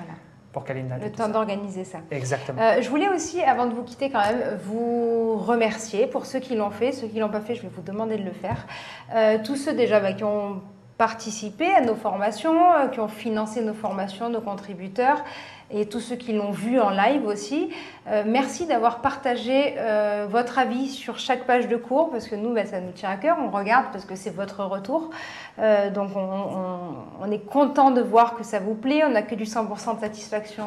pour Le temps d'organiser ça. Exactement. Euh, je voulais aussi, avant de vous quitter quand même, vous remercier pour ceux qui l'ont fait. Ceux qui ne l'ont pas fait, je vais vous demander de le faire. Euh, tous ceux déjà bah, qui ont participé à nos formations, euh, qui ont financé nos formations, nos contributeurs et tous ceux qui l'ont vu en live aussi. Euh, merci d'avoir partagé euh, votre avis sur chaque page de cours parce que nous, ben, ça nous tient à cœur. On regarde parce que c'est votre retour. Euh, donc on, est content de voir que ça vous plaît. On n'a que du 100% de satisfaction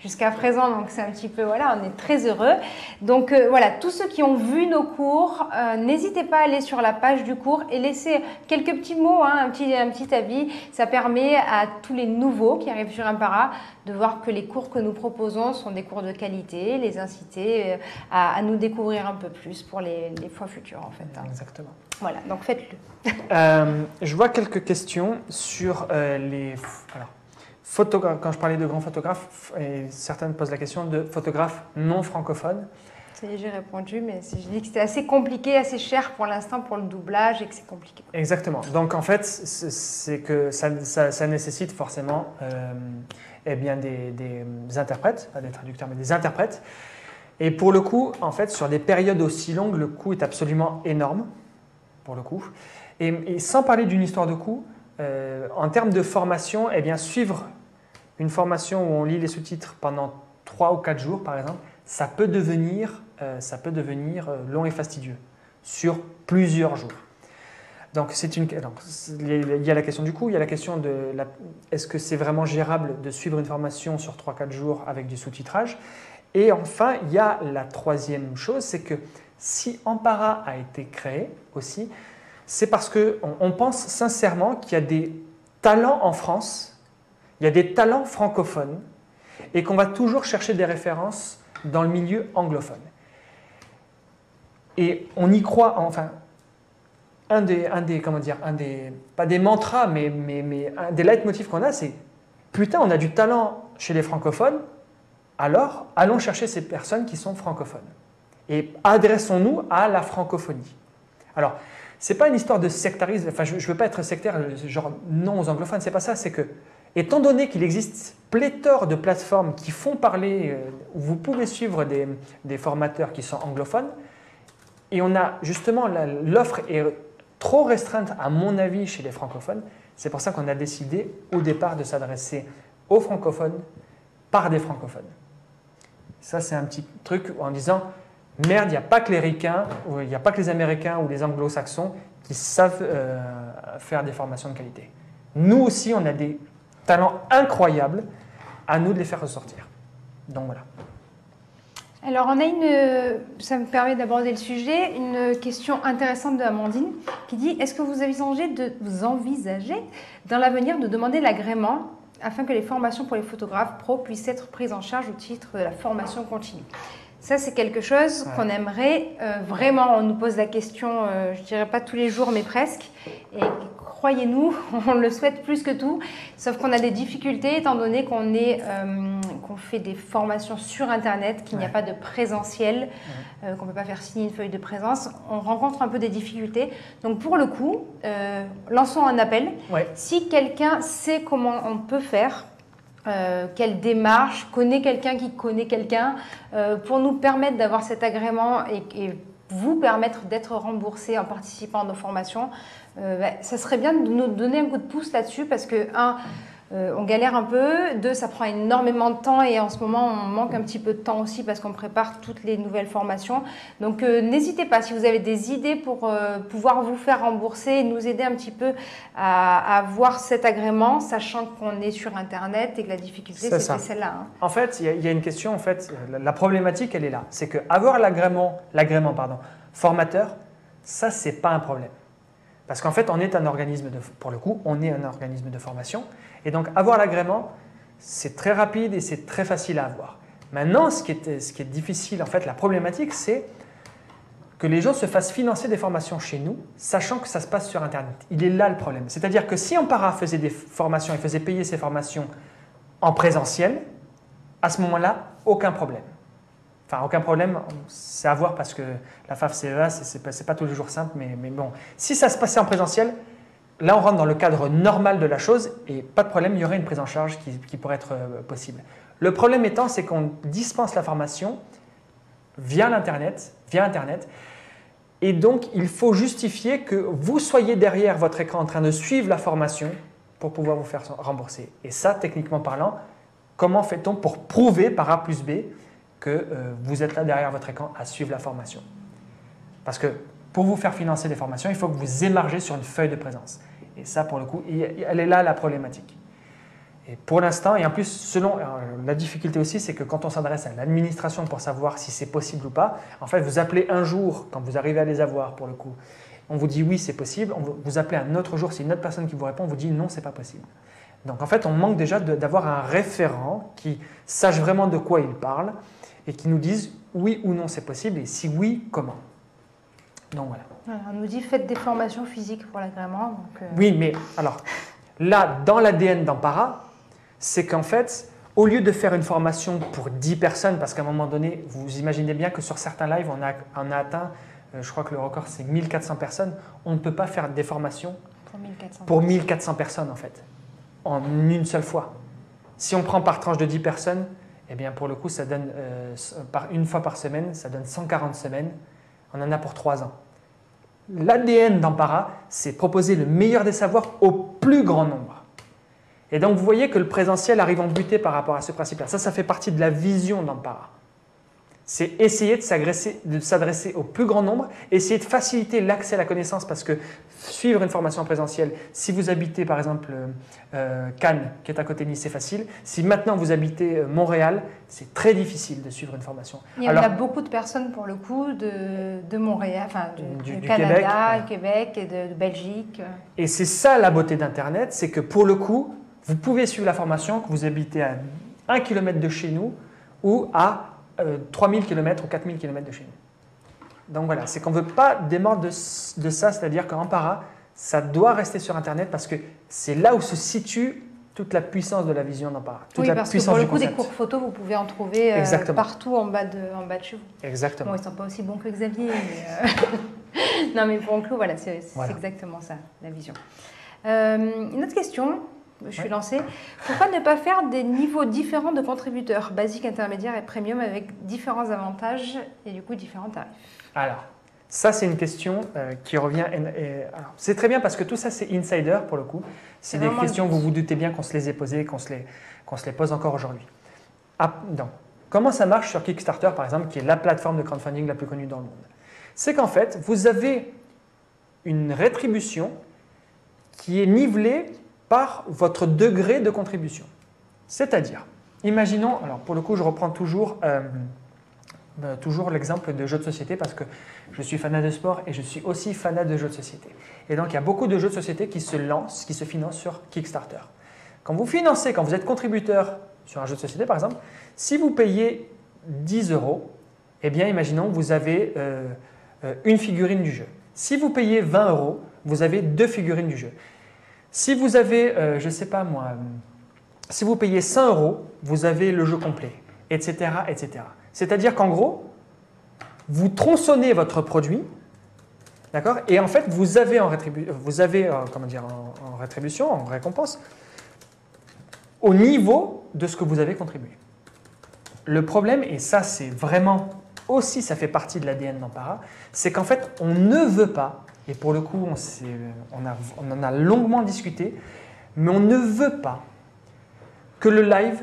jusqu'à présent, donc c'est un petit peu voilà, on est très heureux. Donc voilà, tous ceux qui ont vu nos cours, n'hésitez pas à aller sur la page du cours et laisser quelques petits mots, hein, un petit un petit avis. Ça permet à tous les nouveaux qui arrivent sur un para de voir que les cours que nous proposons sont des cours de qualité, les inciter euh, à, nous découvrir un peu plus pour les, fois futures en fait. Hein. Exactement. Voilà, donc faites-le. (laughs) Euh, je vois quelques questions sur euh, les alors, photographes. Quand je parlais de grands photographes, et certains posent la question de photographes non francophones. J'ai répondu, mais je dis que c'était assez compliqué, assez cher pour l'instant pour le doublage et que c'est compliqué. Exactement. Donc en fait, c'est que ça, ça, nécessite forcément eh bien, des, interprètes, pas des traducteurs, mais des interprètes. Et pour le coup, en fait, sur des périodes aussi longues, le coût est absolument énorme, pour le coup. Et, sans parler d'une histoire de coût, euh, en termes de formation, eh bien, suivre une formation où on lit les sous-titres pendant 3 ou 4 jours, par exemple, ça peut devenir, euh, ça peut devenir euh, long et fastidieux sur plusieurs jours. Donc, il y a la question du coût, il y a la question de est-ce que c'est vraiment gérable de suivre une formation sur 3-4 jours avec du sous-titrage? Et enfin, il y a la troisième chose, c'est que si Ampara a été créé aussi, c'est parce qu'on on pense sincèrement qu'il y a des talents en France, il y a des talents francophones, et qu'on va toujours chercher des références dans le milieu anglophone. Et on y croit, enfin, un des, comment dire, un des, pas des mantras, mais, mais, mais un des leitmotifs qu'on a, c'est putain, on a du talent chez les francophones, alors allons chercher ces personnes qui sont francophones. Et adressons-nous à la francophonie. Alors, c'est pas une histoire de sectarisme, enfin, je ne veux pas être sectaire, genre non aux anglophones, c'est pas ça, c'est que, étant donné qu'il existe pléthore de plateformes qui font parler, euh, où vous pouvez suivre des, des formateurs qui sont anglophones, et on a justement l'offre est trop restreinte, à mon avis, chez les francophones. C'est pour ça qu'on a décidé au départ de s'adresser aux francophones par des francophones. Ça, c'est un petit truc en disant merde, il n'y a pas que les ricains, il n'y a pas que les américains ou les anglo-saxons qui savent euh, faire des formations de qualité. Nous aussi, on a des talents incroyables, à nous de les faire ressortir. Donc voilà. Alors, on a une, ça me permet d'aborder le sujet, une question intéressante de Amandine qui dit Est-ce que vous envisagez, de, vous envisagez dans l'avenir de demander l'agrément afin que les formations pour les photographes pro puissent être prises en charge au titre de la formation continue? Ça, c'est quelque chose qu'on aimerait euh, vraiment. On nous pose la question, euh, je dirais pas tous les jours, mais presque. Et croyez-nous, (laughs) on le souhaite plus que tout. Sauf qu'on a des difficultés étant donné qu'on est, euh, qu'on fait des formations sur Internet, qu'il n'y a pas de présentiel, qu'on ne peut pas faire signer une feuille de présence. On rencontre un peu des difficultés. Donc pour le coup, lançons un appel. Si quelqu'un sait comment on peut faire euh, quelle démarche, connaît quelqu'un qui connaît quelqu'un, euh, pour nous permettre d'avoir cet agrément et, vous permettre d'être remboursé en participant à nos formations, euh, bah, ça serait bien de nous donner un coup de pouce là-dessus parce que, un, euh, on galère un peu. Deux, ça prend énormément de temps et en ce moment, on manque un petit peu de temps aussi parce qu'on prépare toutes les nouvelles formations. Donc, euh, n'hésitez pas, si vous avez des idées pour euh, pouvoir vous faire rembourser et nous aider un petit peu à, avoir cet agrément, sachant qu'on est sur Internet et que la difficulté, c'est celle-là. Hein. En fait, il y, a une question, en fait, la, problématique, elle est là. C'est qu'avoir l'agrément, l'agrément, pardon, formateur, ça, c'est pas un problème. Parce qu'en fait, on est un organisme de, pour le coup, on est un organisme de formation. Et donc avoir l'agrément, c'est très rapide et c'est très facile à avoir. Maintenant, ce qui est, difficile, en fait, la problématique, c'est que les gens se fassent financer des formations chez nous, sachant que ça se passe sur Internet. Il est là le problème. C'est-à-dire que si Ampara faisait des formations et faisait payer ses formations en présentiel, à ce moment-là, aucun problème. Enfin, aucun problème, c'est à voir parce que la FAF CEA, ce n'est pas, pas tous simple, mais, bon. Si ça se passait en présentiel, Là, on rentre dans le cadre normal de la chose et pas de problème, il y aurait une prise en charge qui, pourrait être euh, possible. Le problème étant, c'est qu'on dispense la formation via l'Internet, via Internet, et donc il faut justifier que vous soyez derrière votre écran en train de suivre la formation pour pouvoir vous faire rembourser. Et ça, techniquement parlant, comment fait-on pour prouver par A plus B que euh, vous êtes là derrière votre écran à suivre la formation Parce que pour vous faire financer des formations, il faut que vous émargez sur une feuille de présence. Et ça, pour le coup, elle est là la problématique. Et pour l'instant, et en plus, selon la difficulté aussi, c'est que quand on s'adresse à l'administration pour savoir si c'est possible ou pas, en fait, vous appelez un jour quand vous arrivez à les avoir, pour le coup, on vous dit oui, c'est possible. On vous appelez un autre jour, c'est une autre personne qui vous répond, on vous dit non, c'est pas possible. Donc en fait, on manque déjà d'avoir un référent qui sache vraiment de quoi il parle et qui nous dise oui ou non c'est possible et si oui, comment. Donc voilà. On nous dit faites des formations physiques pour l'agrément. Euh. Oui, mais alors là, dans l'ADN d'Ampara, c'est qu'en fait, au lieu de faire une formation pour 10 personnes, parce qu'à un moment donné, vous imaginez bien que sur certains lives, on a, on a atteint, euh, je crois que le record c'est 1400 personnes, on ne peut pas faire des formations pour 1400, personnes en fait, en une seule fois. Si on prend par tranche de 10 personnes, eh bien pour le coup, ça donne euh, une fois par semaine, ça donne 140 semaines. On en a pour 3 ans. L'ADN d'Ampara, c'est proposer le meilleur des savoirs au plus grand nombre. Et donc vous voyez que le présentiel arrive en butée par rapport à ce principe-là. Ça, ça fait partie de la vision d'Ampara. C'est essayer de s'adresser au plus grand nombre, essayer de faciliter l'accès à la connaissance parce que suivre une formation présentielle, si vous habitez par exemple euh, Cannes, qui est à côté de Nice, c'est facile. Si maintenant vous habitez euh, Montréal, c'est très difficile de suivre une formation. Il y a beaucoup de personnes pour le coup de, Montréal, enfin du, Canada, Québec, Québec et de Belgique. Et c'est ça la beauté d'Internet, c'est que pour le coup, vous pouvez suivre la formation que vous habitez à 1 km de chez nous ou à 3000 km ou 4000 km de chez nous. Donc voilà, c'est qu'on ne veut pas démordre de, de ça, c'est-à-dire qu'en para, ça doit rester sur Internet parce que c'est là où se situe toute la puissance de la vision d'Ampara. Oui, parce que pour le coup, des cours photos, vous pouvez en trouver euh, partout en bas, de, en bas de chez vous. Exactement. Bon, ils ne sont pas aussi bons que Xavier. Mais euh, (laughs) non, mais pour le coup, voilà, c'est exactement ça, la vision. Euh, une autre question, je suis lancée. Pourquoi ne pas faire des niveaux différents de contributeurs, basique, intermédiaire et premium, avec différents avantages et du coup différents tarifs Alors, ça c'est une question euh, qui revient. C'est très bien parce que tout ça c'est insider pour le coup. C'est des questions, vous vous doutez bien qu'on se les ait posées, qu'on se, les, qu'on se les pose encore aujourd'hui. Ah, comment ça marche sur Kickstarter par exemple, qui est la plateforme de crowdfunding la plus connue dans le monde? C'est qu'en fait, vous avez une rétribution qui est nivelée par votre degré de contribution. C'est-à-dire, imaginons, alors pour le coup, je reprends toujours, euh, euh, toujours l'exemple de jeux de société parce que je suis fanat de sport et je suis aussi fanat de jeux de société. Et donc, il y a beaucoup de jeux de société qui se lancent, qui se financent sur Kickstarter. Quand vous financez, quand vous êtes contributeur sur un jeu de société, par exemple, si vous payez 10 euros, eh bien, imaginons vous avez euh, une figurine du jeu. Si vous payez 20 euros, vous avez deux figurines du jeu. Si vous avez, euh, je ne sais pas moi, euh, si vous payez 100 euros, vous avez le jeu complet, etc. etc. C'est-à-dire qu'en gros, vous tronçonnez votre produit, d'accord Et en fait, vous avez en, vous avez, euh, comment dire, en, rétribution, en récompense, au niveau de ce que vous avez contribué. Le problème, et ça c'est vraiment aussi, ça fait partie de l'ADN d'Ampara, c'est qu'en fait, on ne veut pas et pour le coup, on, en a longuement discuté, mais on ne veut pas que le live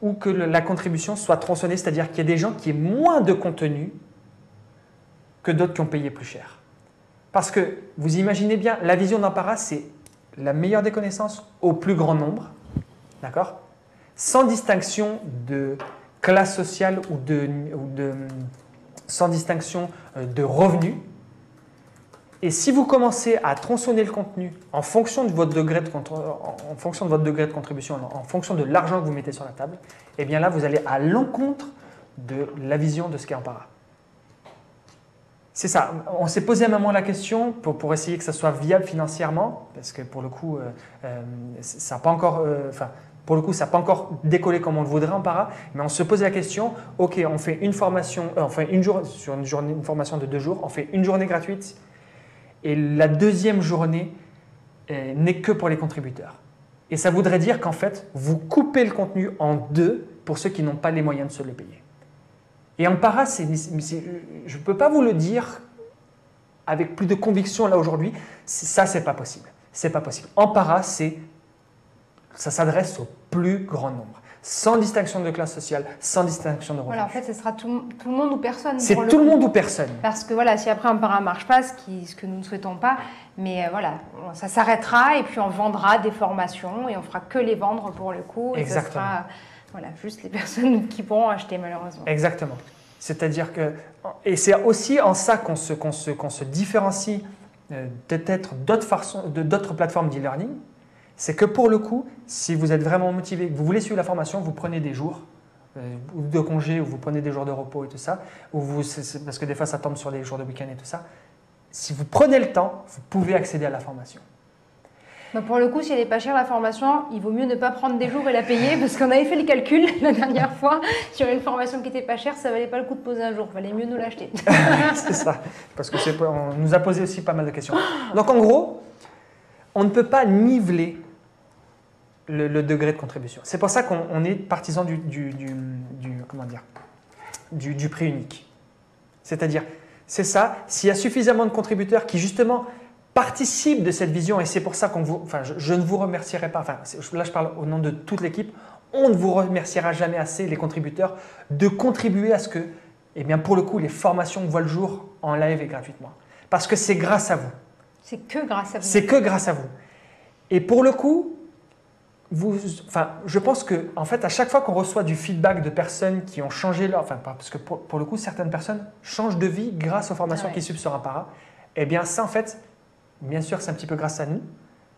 ou que la contribution soit tronçonnée, c'est-à-dire qu'il y a des gens qui aient moins de contenu que d'autres qui ont payé plus cher. Parce que vous imaginez bien, la vision d'Ampara, c'est la meilleure des connaissances au plus grand nombre, d'accord? Sans distinction de classe sociale ou de, ou de sans distinction euh, de revenus, et si vous commencez à tronçonner le contenu en fonction de votre degré de, en fonction de, votre degré de contribution, en fonction de l'argent que vous mettez sur la table, eh bien là, vous allez à l'encontre de la vision de ce qu'est para. C'est ça. On s'est posé à un moment la question pour, pour, essayer que ça soit viable financièrement, parce que pour le coup, euh, euh, ça n'a pas encore, euh, enfin, pour le coup, ça n'a pas encore décollé comme on le voudrait en para, mais on se pose la question, ok, on fait une formation, on fait une journée sur une journée, une formation de deux jours, on fait une journée gratuite et la deuxième journée euh, n'est que pour les contributeurs. Et ça voudrait dire qu'en fait, vous coupez le contenu en deux pour ceux qui n'ont pas les moyens de se le payer. Et en para, c'est, je ne peux pas vous le dire avec plus de conviction là aujourd'hui, ça, c'est pas possible. C'est pas possible. En para, c'est, ça s'adresse au plus grand nombre sans distinction de classe sociale, sans distinction de revenus. Voilà, en fait, ce sera tout, le monde ou personne. C'est tout le, monde ou personne. Parce que voilà, si après un para marche pas, ce, qui, ce que nous ne souhaitons pas, mais euh, voilà, ça s'arrêtera et puis on vendra des formations et on fera que les vendre pour le coup. Et Exactement. Ce sera, voilà, juste les (laughs) personnes qui pourront acheter malheureusement. Exactement. C'est-à-dire que, et c'est aussi en ça qu'on se, qu'on se, qu'on se différencie euh, peut-être d'autres plateformes d'e-learning c'est que pour le coup, si vous êtes vraiment motivé, que vous voulez suivre la formation, vous prenez des jours euh, de congé ou vous prenez des jours de repos et tout ça, ou vous, parce que des fois ça tombe sur des jours de week-end et tout ça. Si vous prenez le temps, vous pouvez accéder à la formation. Bah, pour le coup, si elle n'est pas chère la formation, il vaut mieux ne pas prendre des jours et la payer parce qu'on avait fait le calcul (laughs) la dernière fois sur une formation qui n'était pas chère, ça valait pas le coup de poser un jour, il valait mieux nous l'acheter. (laughs) c'est ça, parce que on nous a posé aussi pas mal de questions. Donc en gros, on ne peut pas niveler le, degré de contribution. C'est pour ça qu'on est partisan du, comment dire, du, prix unique. C'est-à-dire, c'est ça, s'il y a suffisamment de contributeurs qui justement participent de cette vision, et c'est pour ça qu'on vous, enfin, je, ne vous remercierai pas, enfin, là je parle au nom de toute l'équipe, on ne vous remerciera jamais assez, les contributeurs, de contribuer à ce que, eh bien, pour le coup, les formations voient le jour en live et gratuitement. Parce que c'est grâce à vous. C'est que grâce à vous. C'est que grâce à vous. Et pour le coup, vous, enfin, je pense que, en fait, à chaque fois qu'on reçoit du feedback de personnes qui ont changé leur, enfin, parce que pour, le coup, certaines personnes changent de vie grâce aux formations qui suivent sur un para, eh bien, ça, en fait, bien sûr, c'est un petit peu grâce à nous,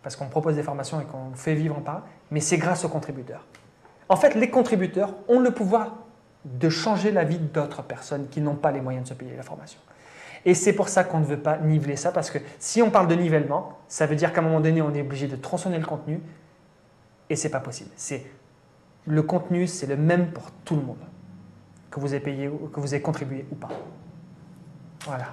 parce qu'on propose des formations et qu'on fait vivre en para, mais c'est grâce aux contributeurs. En fait, les contributeurs ont le pouvoir de changer la vie d'autres personnes qui n'ont pas les moyens de se payer la formation. Et c'est pour ça qu'on ne veut pas niveler ça, parce que si on parle de nivellement, ça veut dire qu'à un moment donné, on est obligé de tronçonner le contenu, et c'est pas possible. C'est le contenu, c'est le même pour tout le monde, que vous ayez payé ou que vous ayez contribué ou pas. Voilà.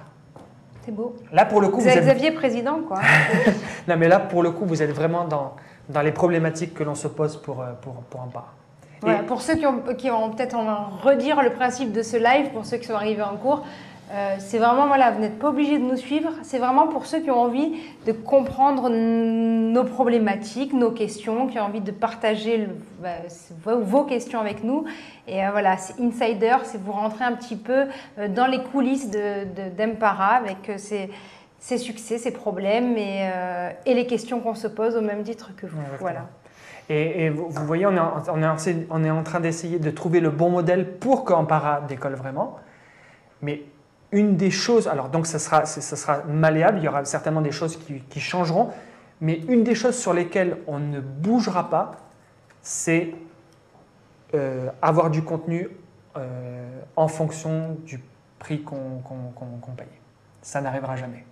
C'est beau. Là pour le coup, vous, êtes Xavier président, quoi. (laughs) non, mais là pour le coup, vous êtes vraiment dans, dans les problématiques que l'on se pose pour, euh, pour, pour un pas. Voilà, pour ceux qui ont, qui ont peut-être en redire le principe de ce live, pour ceux qui sont arrivés en cours, euh, c'est vraiment, voilà, vous n'êtes pas obligé de nous suivre. C'est vraiment pour ceux qui ont envie de comprendre nos problématiques, nos questions, qui ont envie de partager bah, vos questions avec nous. Et euh, voilà, c'est Insider, c'est vous rentrer un petit peu euh, dans les coulisses d'Empara de, avec ses, succès, ses problèmes et, et les questions qu'on se pose au même titre que vous. voilà. Et, vous, voyez, on est en, on est on est en train d'essayer de trouver le bon modèle pour qu'Empara décolle vraiment. Mais une des choses, alors donc ça sera, ça sera malléable, il y aura certainement des choses qui, changeront, mais une des choses sur lesquelles on ne bougera pas, c'est euh, avoir du contenu euh, en fonction du prix qu'on paye. Ça n'arrivera jamais.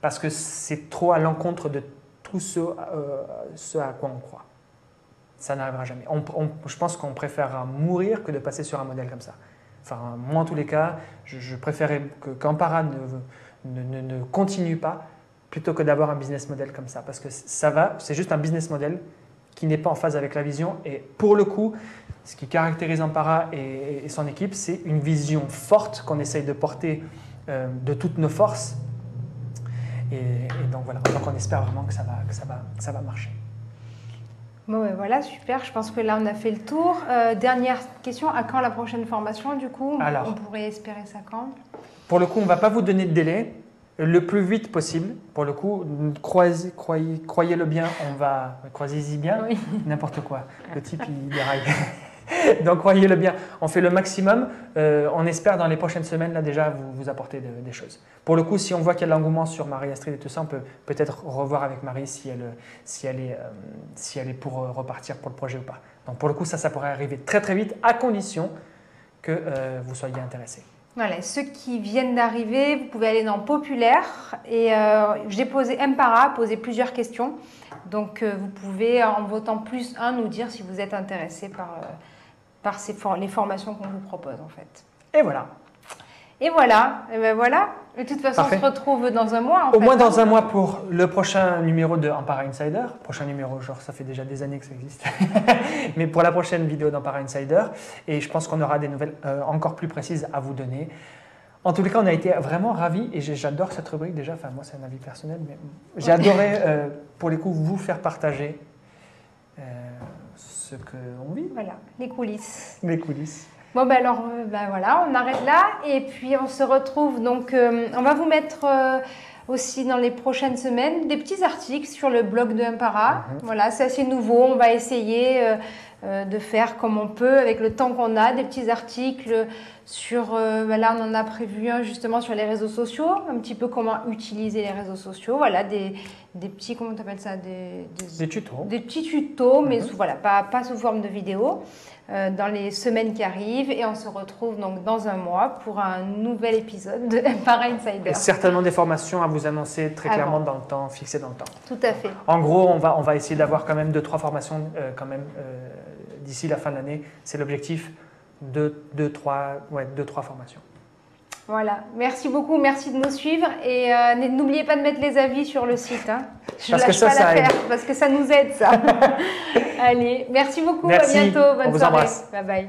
Parce que c'est trop à l'encontre de tout ce, euh, ce, à quoi on croit. Ça n'arrivera jamais. je pense qu'on préférera mourir que de passer sur un modèle comme ça. Enfin, moi, en tous les cas, je, préférais qu'Ampara ne, ne, ne, continue pas plutôt que d'avoir un business model comme ça. Parce que ça va, c'est juste un business model qui n'est pas en phase avec la vision. Et pour le coup, ce qui caractérise Ampara et, son équipe, c'est une vision forte qu'on essaye de porter euh, de toutes nos forces. Et, donc voilà, donc on espère vraiment que ça va, que ça va, que ça va marcher. Bon, voilà, super. Je pense que là, on a fait le tour. Euh, dernière question, à quand la prochaine formation, du coup? Alors, On pourrait espérer ça quand? Pour le coup, on ne va pas vous donner de délai. Le plus vite possible. Pour le coup, croyez, croyez, le bien, on va... Croisez-y bien, n'importe quoi. Le type, il déraille. (laughs) (laughs) Donc croyez-le bien, on fait le maximum. Euh, on espère dans les prochaines semaines là déjà vous, vous apporter des choses. Pour le coup, si on voit qu'il y a de l'engouement sur Marie Astrid et tout ça, on peut peut-être revoir avec Marie si elle, si elle, est, euh, si elle est pour euh, repartir pour le projet ou pas. Donc pour le coup, ça, ça pourrait arriver très très vite à condition que vous soyez intéressé. Voilà, ceux qui viennent d'arriver, vous pouvez aller dans Populaire et j'ai posé Mpara, posé plusieurs questions. Donc vous pouvez en votant plus un nous dire si vous êtes intéressé par par ces les formations qu'on vous propose en fait. Et voilà. Et voilà, et ben voilà. De toute façon, Parfait. on se retrouve dans un mois. en Au fait, moins hein. dans un mois pour le prochain numéro de Empara Insider. Prochain numéro, genre ça fait déjà des années que ça existe. (laughs) Mais pour la prochaine vidéo d'Empara Insider. Et je pense qu'on aura des nouvelles euh, encore plus précises à vous donner. En tous les cas, on a été vraiment ravis et j'adore cette rubrique déjà. Enfin, moi, c'est un avis personnel, mais j'ai Ouais. adoré, euh, pour les coups, vous faire partager euh, ce qu'on vit, Voilà, les coulisses. les coulisses. Bon, ben alors, ben voilà, on arrête là. Et puis, on se retrouve. Donc, euh, on va vous mettre euh, aussi dans les prochaines semaines des petits articles sur le blog de Impara. Mhm. Voilà, c'est assez nouveau. On va essayer euh, de faire comme on peut avec le temps qu'on a, des petits articles sur. ben là, on en a prévu un justement sur les réseaux sociaux, un petit peu comment utiliser les réseaux sociaux. Voilà, des, des petits. Comment tu appelles ça des, des- Des tutos. des petits tutos, mais Mhm. sous- voilà, pas, pas sous forme de vidéo, dans les semaines qui arrivent. Et on se retrouve donc dans un mois pour un nouvel épisode de (laughs) Empire Insider. Et certainement des formations à vous annoncer très Avant. clairement dans le temps, fixé dans le temps. Tout à fait. En gros, on va, on va essayer d'avoir quand même deux, trois formations euh, quand même euh, d'ici la fin de l'année. C'est l'objectif. Deux, deux, trois, ouais, deux, trois formations. Voilà. Merci beaucoup, merci de nous suivre. Et euh, n'oubliez pas de mettre les avis sur le site. hein. Je Parce que ça, pas ça l'affaire, aide. parce que ça nous aide, ça. (laughs) Allez, merci beaucoup, Merci. à bientôt, On bonne vous soirée. embrasse. Bye bye.